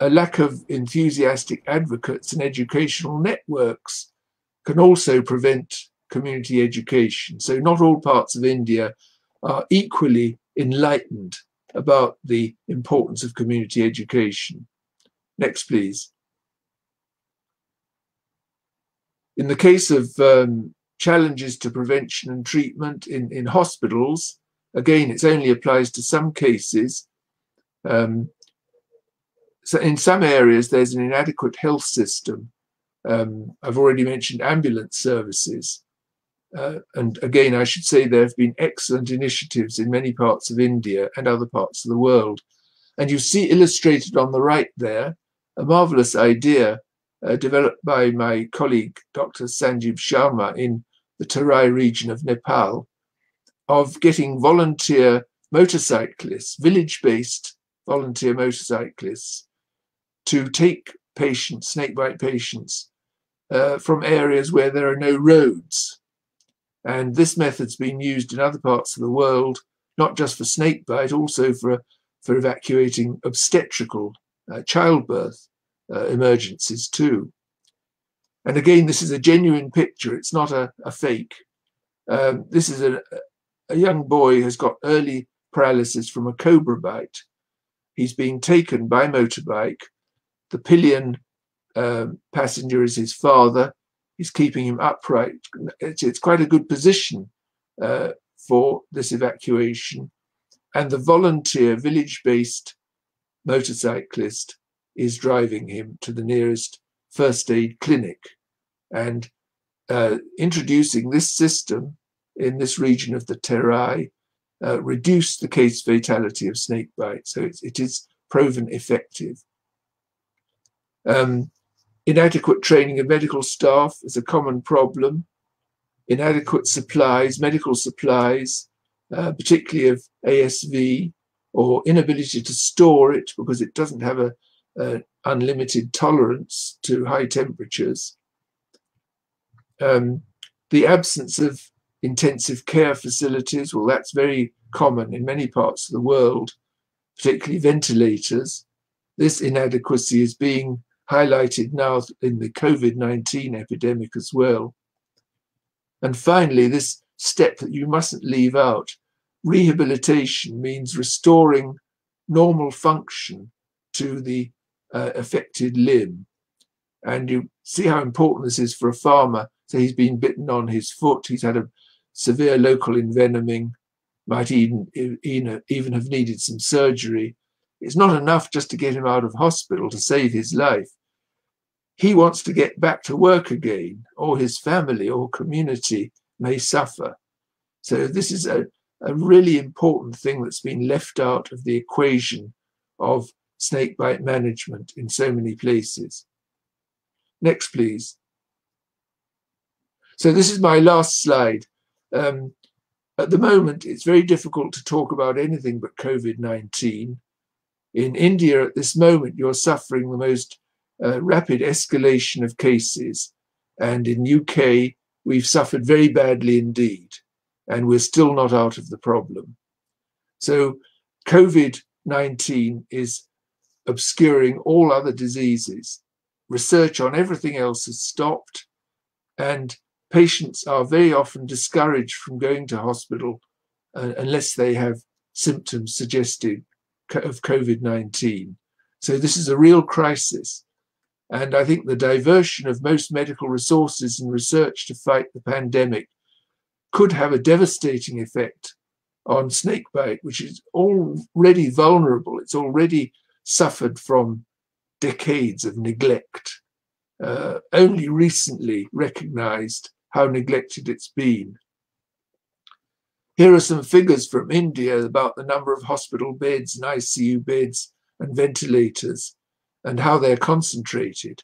a lack of enthusiastic advocates and educational networks can also prevent community education. So, not all parts of India are equally enlightened about the importance of community education. Next, please. In the case of um, challenges to prevention and treatment in, in hospitals, again, it only applies to some cases. Um, so in some areas, there's an inadequate health system. Um, I've already mentioned ambulance services. Uh, and again, I should say there have been excellent initiatives in many parts of India and other parts of the world. And you see illustrated on the right there a marvelous idea uh, developed by my colleague, Dr. Sanjeev Sharma, in the Terai region of Nepal, of getting volunteer motorcyclists, village based volunteer motorcyclists, to take patients, snakebite patients, uh, from areas where there are no roads. And this method's been used in other parts of the world, not just for snakebite, also for, for evacuating obstetrical uh, childbirth uh, emergencies too. And again, this is a genuine picture. It's not a, a fake. Um, this is a, a young boy who's got early paralysis from a cobra bite. He's being taken by motorbike. The pillion um, passenger is his father. He's keeping him upright. It's, it's quite a good position uh, for this evacuation. And the volunteer village based motorcyclist is driving him to the nearest first aid clinic. And uh, introducing this system in this region of the Terai uh, reduced the case fatality of snake snakebite. So it, it is proven effective. Um, inadequate training of medical staff is a common problem. Inadequate supplies, medical supplies, uh, particularly of ASV, or inability to store it because it doesn't have a, a unlimited tolerance to high temperatures. Um, the absence of intensive care facilities, well, that's very common in many parts of the world, particularly ventilators. This inadequacy is being highlighted now in the COVID 19 epidemic as well. And finally, this step that you mustn't leave out rehabilitation means restoring normal function to the uh, affected limb. And you see how important this is for a farmer. So he's been bitten on his foot, he's had a severe local envenoming, might even, even have needed some surgery. It's not enough just to get him out of hospital to save his life. He wants to get back to work again, or his family or community may suffer. So, this is a, a really important thing that's been left out of the equation of snakebite management in so many places. Next, please. So, this is my last slide. Um, at the moment, it's very difficult to talk about anything but COVID 19. In India, at this moment, you're suffering the most uh, rapid escalation of cases. And in UK, we've suffered very badly indeed. And we're still not out of the problem. So, COVID 19 is obscuring all other diseases. Research on everything else has stopped. And patients are very often discouraged from going to hospital uh, unless they have symptoms suggestive of COVID 19. So, this is a real crisis. And I think the diversion of most medical resources and research to fight the pandemic could have a devastating effect on snakebite, which is already vulnerable. It's already suffered from decades of neglect, uh, only recently recognized how neglected it's been. Here are some figures from India about the number of hospital beds and ICU beds and ventilators and how they're concentrated.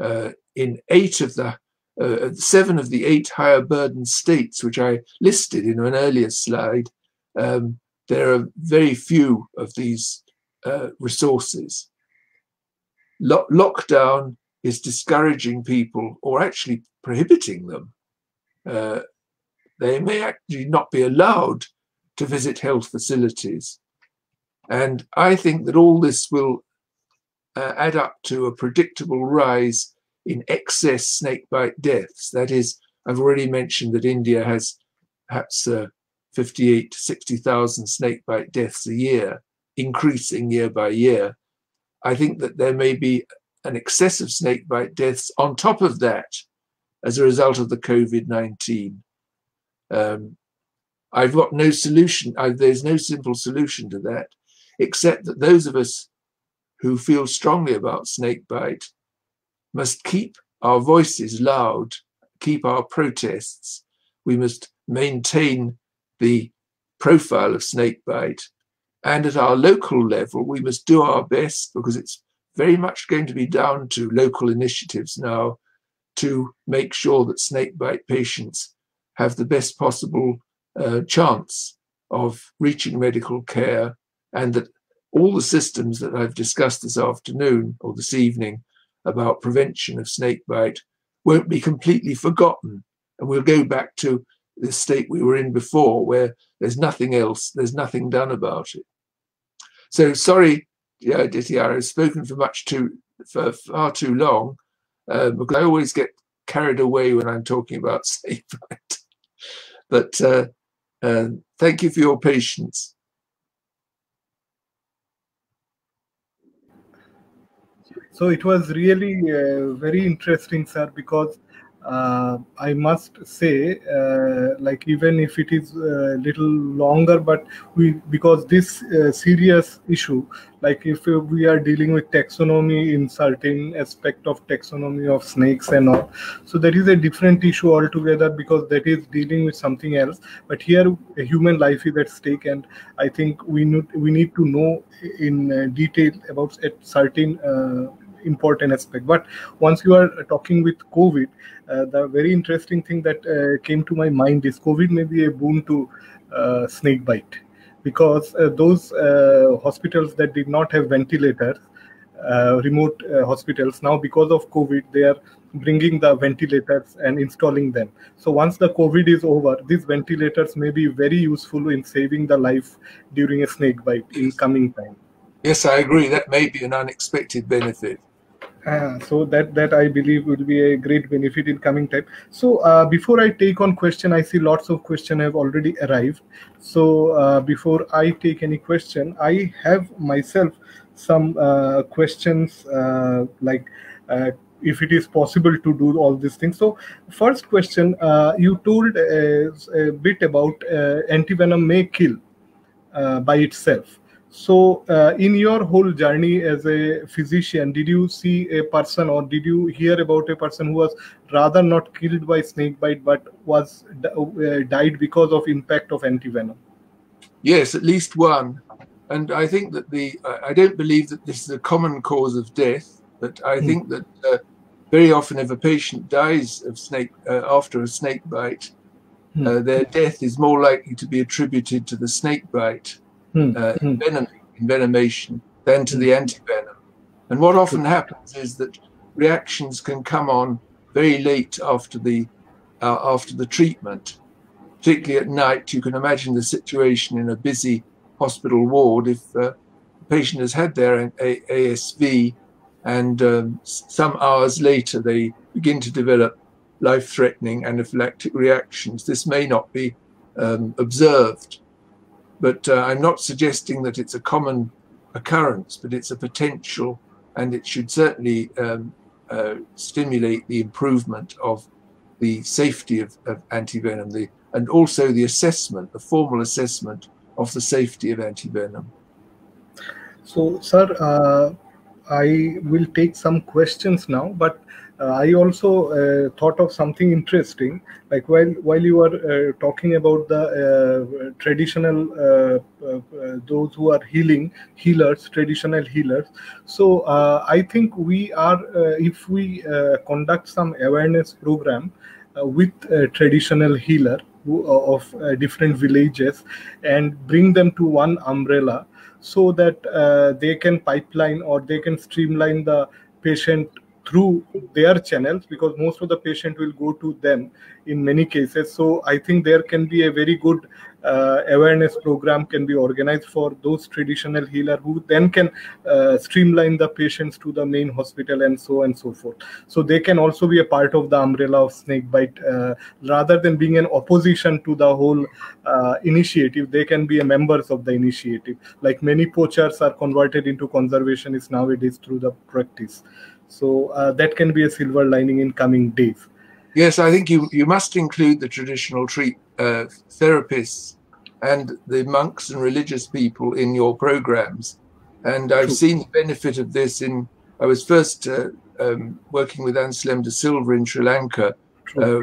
Uh, in eight of the uh, seven of the eight higher burden states, which I listed in an earlier slide, um, there are very few of these uh, resources. Lo- lockdown is discouraging people or actually prohibiting them. Uh, they may actually not be allowed to visit health facilities. And I think that all this will uh, add up to a predictable rise in excess snakebite deaths. That is, I've already mentioned that India has perhaps uh, 58 to 60,000 snakebite deaths a year, increasing year by year. I think that there may be an excess of snakebite deaths on top of that as a result of the COVID 19. Um, I've got no solution, I, there's no simple solution to that, except that those of us who feel strongly about snakebite must keep our voices loud, keep our protests. We must maintain the profile of snakebite. And at our local level, we must do our best because it's very much going to be down to local initiatives now to make sure that snakebite patients have the best possible uh, chance of reaching medical care and that all the systems that I've discussed this afternoon or this evening about prevention of snakebite won't be completely forgotten. And we'll go back to the state we were in before, where there's nothing else, there's nothing done about it. So sorry, yeah, Aditya, I've spoken for much too for far too long, uh, because I always get carried away when I'm talking about snakebite. but uh, uh, thank you for your patience. So it was really uh, very interesting, sir, because uh, I must say, uh, like even if it is a little longer, but we because this uh, serious issue, like if we are dealing with taxonomy in certain aspect of taxonomy of snakes and all, so that is a different issue altogether because that is dealing with something else. But here, a human life is at stake, and I think we need we need to know in uh, detail about a certain uh, important aspect. But once you are talking with COVID, uh, the very interesting thing that uh, came to my mind is COVID may be a boon to uh, snake bite because uh, those uh, hospitals that did not have ventilators, uh, remote hospitals, now because of COVID, they are bringing the ventilators and installing them. So once the COVID is over, these ventilators may be very useful in saving the life during a snake bite in coming time. Yes, I agree. That may be an unexpected benefit. Uh, so that that I believe will be a great benefit in coming time. So uh, before I take on question, I see lots of question have already arrived. So uh, before I take any question, I have myself some uh, questions uh, like uh, if it is possible to do all these things. So first question, you told a, a bit about antivenom may kill by itself. So, uh, in your whole journey as a physician, did you see a person or did you hear about a person who was rather not killed by snake bite but was uh, died because of impact of antivenom? Yes, at least one. And I think that the I don't believe that this is a common cause of death, but I hmm. think that uh, very often if a patient dies of snake uh, after a snake bite. Uh, their death is more likely to be attributed to the snake bite mm. uh, envenom, envenomation than to the hmm. antivenom. And what often happens is that reactions can come on very late after the uh, after the treatment, particularly at night. You can imagine the situation in a busy hospital ward if uh, the patient has had their a ASV and um, some hours later they begin to develop life-threatening anaphylactic reactions. This may not be um, observed but uh, I'm not suggesting that it's a common occurrence, but it's a potential, and it should certainly um, uh, stimulate the improvement of the safety of, of antivenom, the, and also the assessment, the formal assessment of the safety of antivenom. So, sir, uh, I will take some questions now, but uh, I also uh, thought of something interesting. Like while while you were uh, talking about the traditional those who are healing healers, traditional healers. So I think we are if we conduct some awareness program with traditional healer of uh, different villages and bring them to one umbrella so that uh, they can pipeline or they can streamline the patient through their channels because most of the patient will go to them in many cases. So i think there can be a very good uh, awareness program can be organized for those traditional healer who then can uh, streamline the patients to the main hospital and so and so forth. So they can also be a part of the umbrella of snakebite uh, rather than being an opposition to the whole uh, initiative they can be members of the initiative. Like many poachers are converted into conservationists nowadays through the practice so uh, that can be a silver lining in coming days. Yes, I think you, you must include the traditional treat uh, therapists and the monks and religious people in your programs. And I've True. seen the benefit of this in, I was first uh, um, working with Anslem de Silva in Sri Lanka, uh,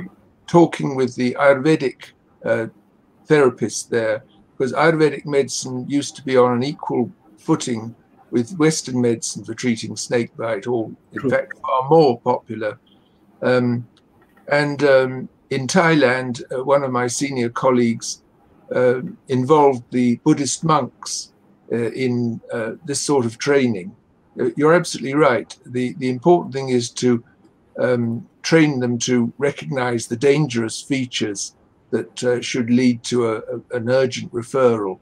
talking with the Ayurvedic uh, therapists there, because Ayurvedic medicine used to be on an equal footing with Western medicine for treating snakebite, or in fact far more popular. Um, and um, in Thailand, uh, one of my senior colleagues uh, involved the Buddhist monks uh, in uh, this sort of training. Uh, you're absolutely right. The, the important thing is to um, train them to recognize the dangerous features that uh, should lead to a, a, an urgent referral.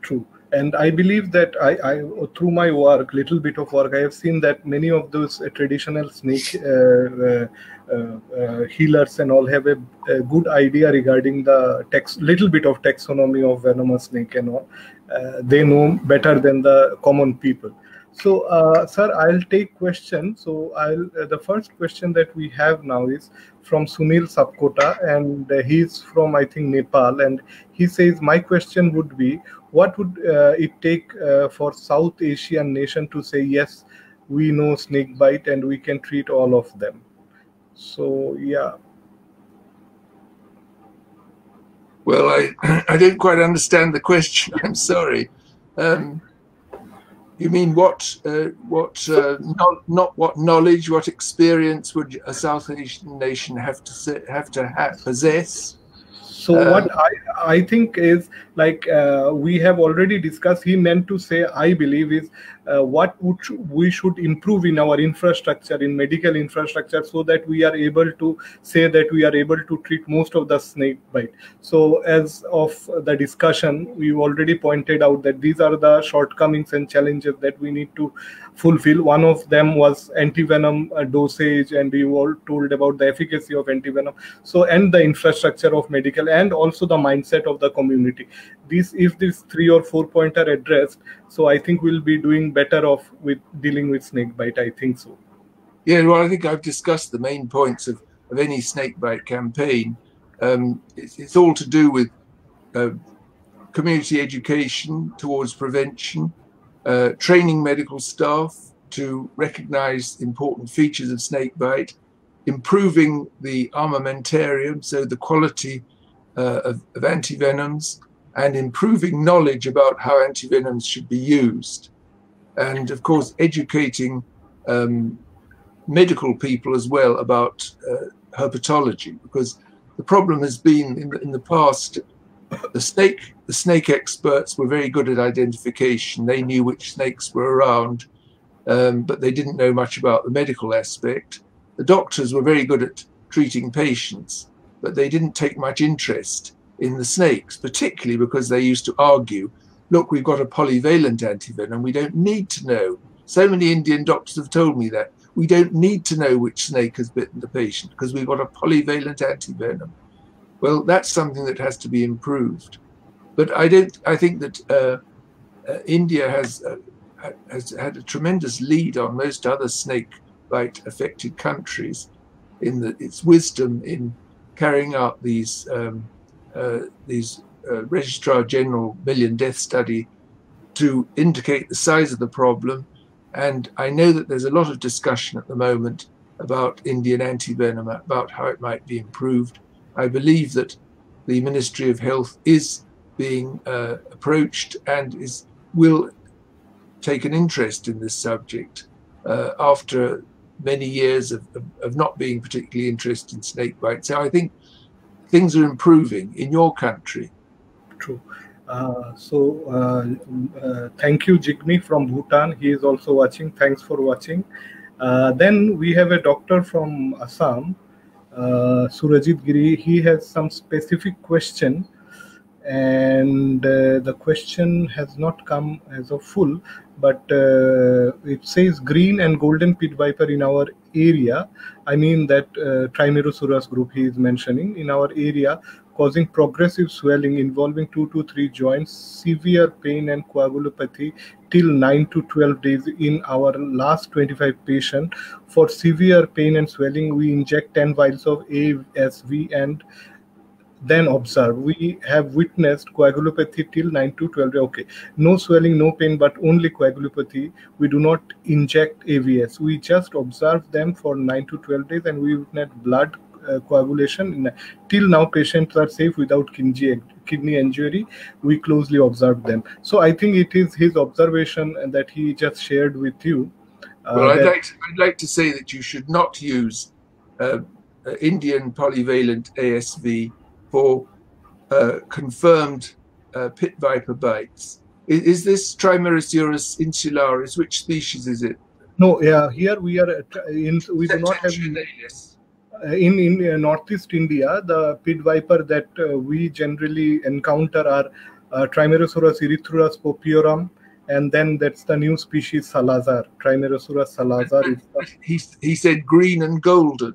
True and i believe that I, I through my work little bit of work i have seen that many of those uh, traditional snake uh, uh, uh, healers and all have a, a, good idea regarding the text little bit of taxonomy of venomous snake and all. Uh, they know better than the common people. So uh, sir i'll take question. So i'll the first question that we have now is from sunil sapkota and he's from i think nepal. And he says my question would be what would uh, it take uh, for South Asian nation to say yes, we know snake bite and we can treat all of them? So yeah. Well, I I didn't quite understand the question. I'm sorry. Um, you mean what? Uh, what? Uh, not, not what knowledge, what experience would a South Asian nation have to have to possess so uh, what I, I think is like uh, we have already discussed he meant to say i believe is uh, what we should improve in our infrastructure in medical infrastructure so that we are able to say that we are able to treat most of the snake bite. So as of the discussion we already pointed out that these are the shortcomings and challenges that we need to fulfill. One of them was anti-venom uh, dosage and we all told about the efficacy of anti-venom. So and the infrastructure of medical and also the mindset of the community. These if these three or four point are addressed so i think we'll be doing better off with dealing with snake bite i think so. Yeah well i think i've discussed the main points of, of any snake bite campaign. Um, it's, it's, all to do with uh, community education towards prevention uh, training medical staff to recognize important features of snake bite improving the armamentarium so the quality uh, of, of antivenoms and improving knowledge about how antivenoms should be used. And of course, educating um, medical people as well about uh, herpetology, because the problem has been in the, in the past, the snake the snake experts were very good at identification. They knew which snakes were around, um, but they didn't know much about the medical aspect. The doctors were very good at treating patients, but they didn't take much interest in the snakes, particularly because they used to argue, look, we've got a polyvalent antivenom, we don't need to know. So many Indian doctors have told me that. We don't need to know which snake has bitten the patient because we've got a polyvalent antivenom. Well, that's something that has to be improved. But I don't. I think that uh, uh, India has uh, has had a tremendous lead on most other snake bite affected countries in the, its wisdom in carrying out these um, these uh, Registrar General Million Death Study to indicate the size of the problem. And I know that there's a lot of discussion at the moment about Indian antivenom, about how it might be improved. I believe that the Ministry of Health is being uh, approached and is will take an interest in this subject uh, after many years of, of, of, not being particularly interested in snake bites. So I think things are improving in your country. True. Uh, so uh, uh, thank you, Jigme from Bhutan. He is also watching. Thanks for watching. Uh, then we have a doctor from Assam, uh, Surajit Giri. He has some specific question and uh, the question has not come as a full but uh, it says green and golden pit viper in our area. I mean that uh, Trimeresurus group he is mentioning. In our area causing progressive swelling involving 2 to 3 joints severe pain and coagulopathy till 9 to 12 days in our last 25 patient. For severe pain and swelling we inject 10 vials of asv and then observe. We have witnessed coagulopathy till 9 to 12 days. Okay, no swelling, no pain, but only coagulopathy. We do not inject AVS. We just observe them for 9 to 12 days and we witness blood uh, coagulation. Till now, patients are safe without kidney, kidney injury. We closely observe them. So I think it is his observation that he just shared with you. Uh, well, I'd like, to, I'd like to say that you should not use uh, Indian polyvalent ASV for uh, confirmed uh, pit viper bites. Is, is, this Trimeresurus insularis? Which species is it? No, yeah, here we are. In, we do not have. Uh, in in uh, northeast India, the pit viper that uh, we generally encounter are uh, Trimeresurus erythrurus popeiorum, and then that's the new species Salazar, Trimeresurus salazar. he, he said green and golden.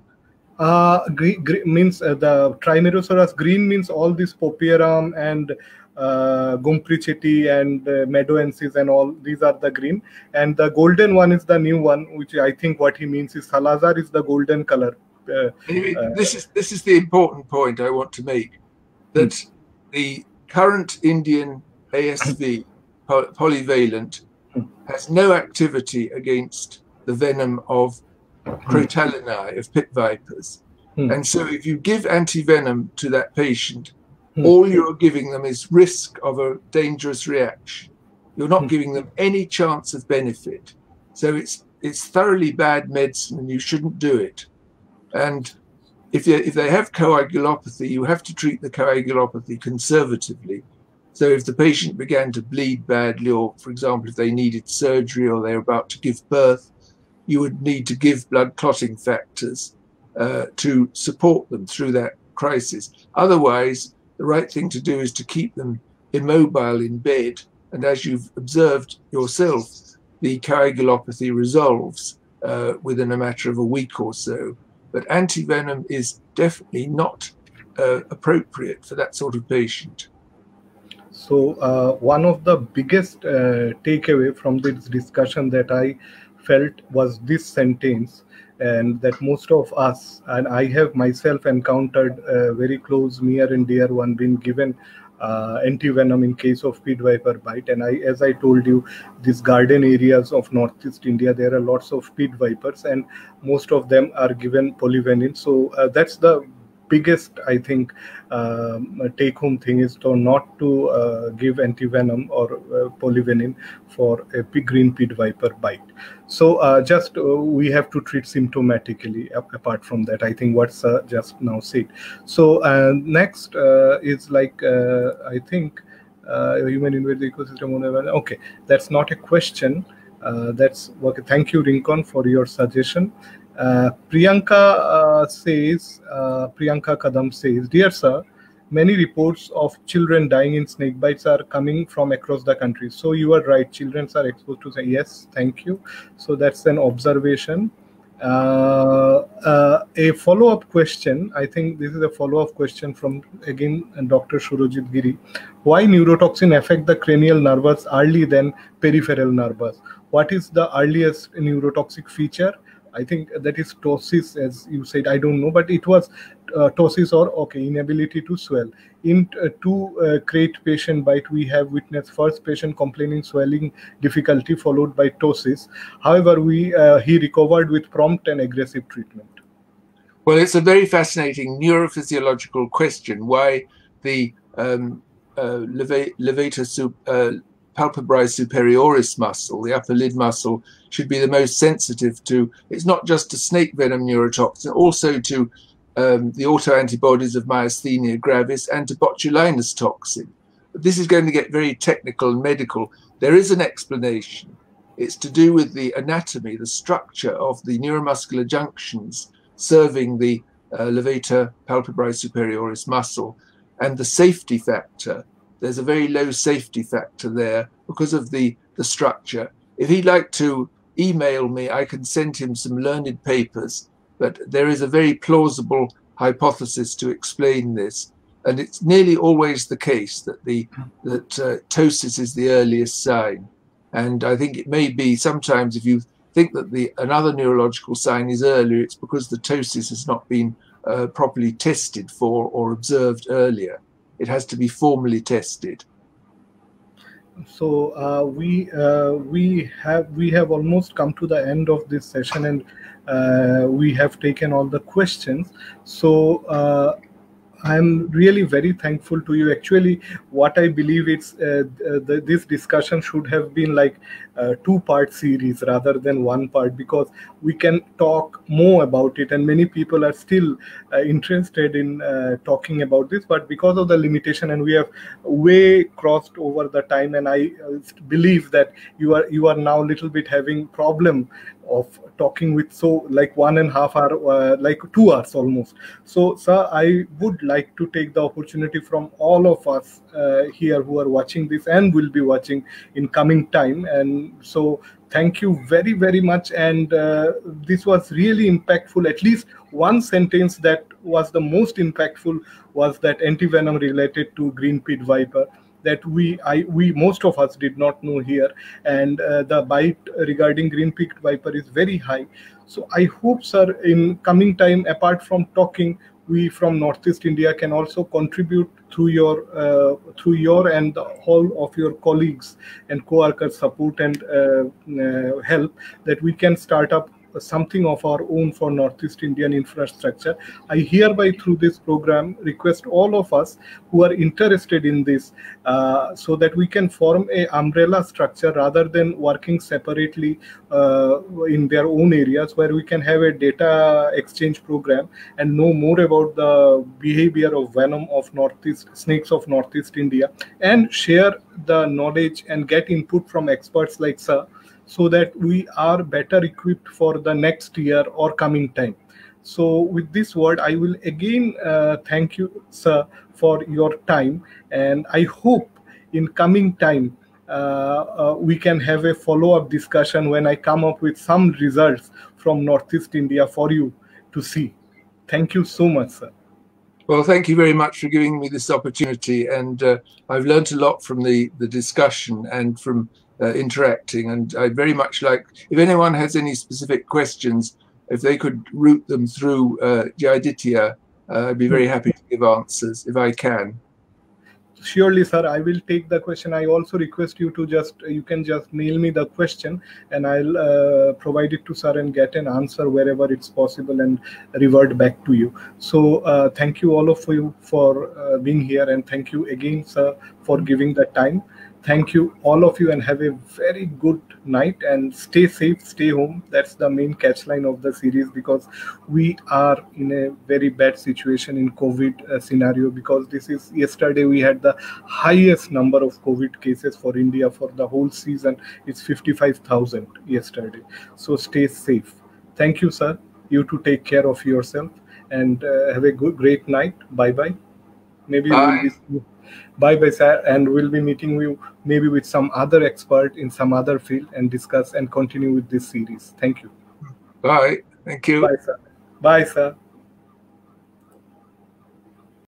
Uh, green, green means uh, the Trimeresurus green means all this Popeiorum and uh, and uh, Medoensis and all these are the green. And the golden one is the new one, which I think what he means is Salazar is the golden color. Uh, anyway, uh, this is this is the important point I want to make that hmm. the current Indian ASV polyvalent hmm. has no activity against the venom of Crotalinae of pit vipers. Hmm. And so if you give antivenom to that patient, hmm. all you're giving them is risk of a dangerous reaction. You're not hmm. giving them any chance of benefit. So it's it's thoroughly bad medicine and you shouldn't do it. And if they, if they have coagulopathy, you have to treat the coagulopathy conservatively. So if the patient began to bleed badly, or for example, if they needed surgery or they're about to give birth, you would need to give blood clotting factors uh, to support them through that crisis. Otherwise, the right thing to do is to keep them immobile in bed. And as you've observed yourself, the coagulopathy resolves uh, within a matter of a week or so. But antivenom is definitely not uh, appropriate for that sort of patient. So, uh, one of the biggest uh, takeaway from this discussion that I felt was this sentence and that most of us and i have myself encountered a very close near and dear one being given uh, anti-venom in case of pit viper bite. And i as i told you these garden areas of northeast india there are lots of pit vipers and most of them are given polyvenin so uh, that's the biggest i think um, take home thing is to not to uh, give antivenom or uh, polyvenin for a green pit viper bite. So uh, just uh, we have to treat symptomatically apart from that i think what's uh, just now said. So uh, next is like i think human invade the ecosystem okay that's not a question. That's okay thank you rincon for your suggestion. uh, Priyanka uh, says, uh, Priyanka Kadam says, Dear sir, many reports of children dying in snake bites are coming from across the country. So you are right, children are exposed to say, yes, thank you. So that's an observation. Uh, uh, a follow-up question, I think this is a follow-up question from, again, Dr. Surojit Giri. Why neurotoxin affect the cranial nerves early than peripheral nerves? What is the earliest neurotoxic feature? I think that is ptosis, as you said. I don't know, but it was uh, or okay inability to swell. In uh, two uh, krait patient bite, we have witnessed first patient complaining swelling difficulty followed by ptosis. However, we uh, he recovered with prompt and aggressive treatment. Well, it's a very fascinating neurophysiological question. Why the um, uh, levator uh, palpebrae superioris muscle, the upper lid muscle, should be the most sensitive to. It's not just to snake venom neurotoxin, also to um, the autoantibodies of myasthenia gravis and to botulinus toxin. This is going to get very technical and medical. There is an explanation. It's to do with the anatomy, the structure of the neuromuscular junctions serving the uh, levator palpebrae superioris muscle and the safety factor there's a very low safety factor there because of the, the structure. If he'd like to email me, I can send him some learned papers, but there is a very plausible hypothesis to explain this. And it's nearly always the case that the that uh, ptosis is the earliest sign. And I think it may be sometimes if you think that the another neurological sign is earlier, it's because the ptosis has not been uh, properly tested for or observed earlier. It has to be formally tested. So uh, we uh, we have we have almost come to the end of this session, and uh, we have taken all the questions. So uh, I'm really very thankful to you. Actually, what I believe it's uh, the, this discussion should have been like a two-part series rather than one part because we can talk more about it, and many people are still uh, interested in uh, talking about this. But because of the limitation, and we have way crossed over the time, and I uh, believe that you are you are now a little bit having problem of talking with so like one and a half hour uh, like two hours almost. So sir i would like to take the opportunity from all of us uh, here who are watching this and will be watching in coming time. And so thank you very very much. And uh, this was really impactful. At least one sentence that was the most impactful was that anti-venom related to green pit viper that we I we most of us did not know here, and uh, the bite regarding green pit viper is very high. So I hope, sir, in coming time, apart from talking, we from Northeast India can also contribute through your uh, through your and all of your colleagues and co-workers support and uh, uh, help that we can start up something of our own for Northeast Indian infrastructure. I hereby, through this program, request all of us who are interested in this uh, so that we can form a umbrella structure rather than working separately uh, in their own areas where we can have a data exchange program and know more about the behavior of venom of northeast snakes of northeast india and share the knowledge and get input from experts like sir so that we are better equipped for the next year or coming time. So, with this word, I will again uh, thank you, sir, for your time, and I hope in coming time uh, uh, we can have a follow-up discussion when I come up with some results from Northeast India for you to see. Thank you so much, sir. Well, thank you very much for giving me this opportunity, and uh, I've learned a lot from the the discussion and from uh, interacting. And I very much like, if anyone has any specific questions, if they could route them through uh, Jayaditya, uh, I'd be very happy to give answers if I can. Surely, sir, I will take the question. I also request you to just, you can just mail me the question and I'll uh, provide it to sir and get an answer wherever it's possible and revert back to you. So, uh, thank you all of you for uh, being here and thank you again, sir, for giving the time thank you all of you and have a very good night. And stay safe stay home. That's the main catch line of the series because we are in a very bad situation in covid uh, scenario because this is yesterday we had the highest number of covid cases for india for the whole season. It's 55000 yesterday. So stay safe. Thank you sir. You to take care of yourself and uh, have a good great night. Bye bye maybe bye. we'll bye bye sir and we'll be meeting you maybe with some other expert in some other field and discuss and continue with this series. Thank you. Bye. Thank you. Bye sir. Bye sir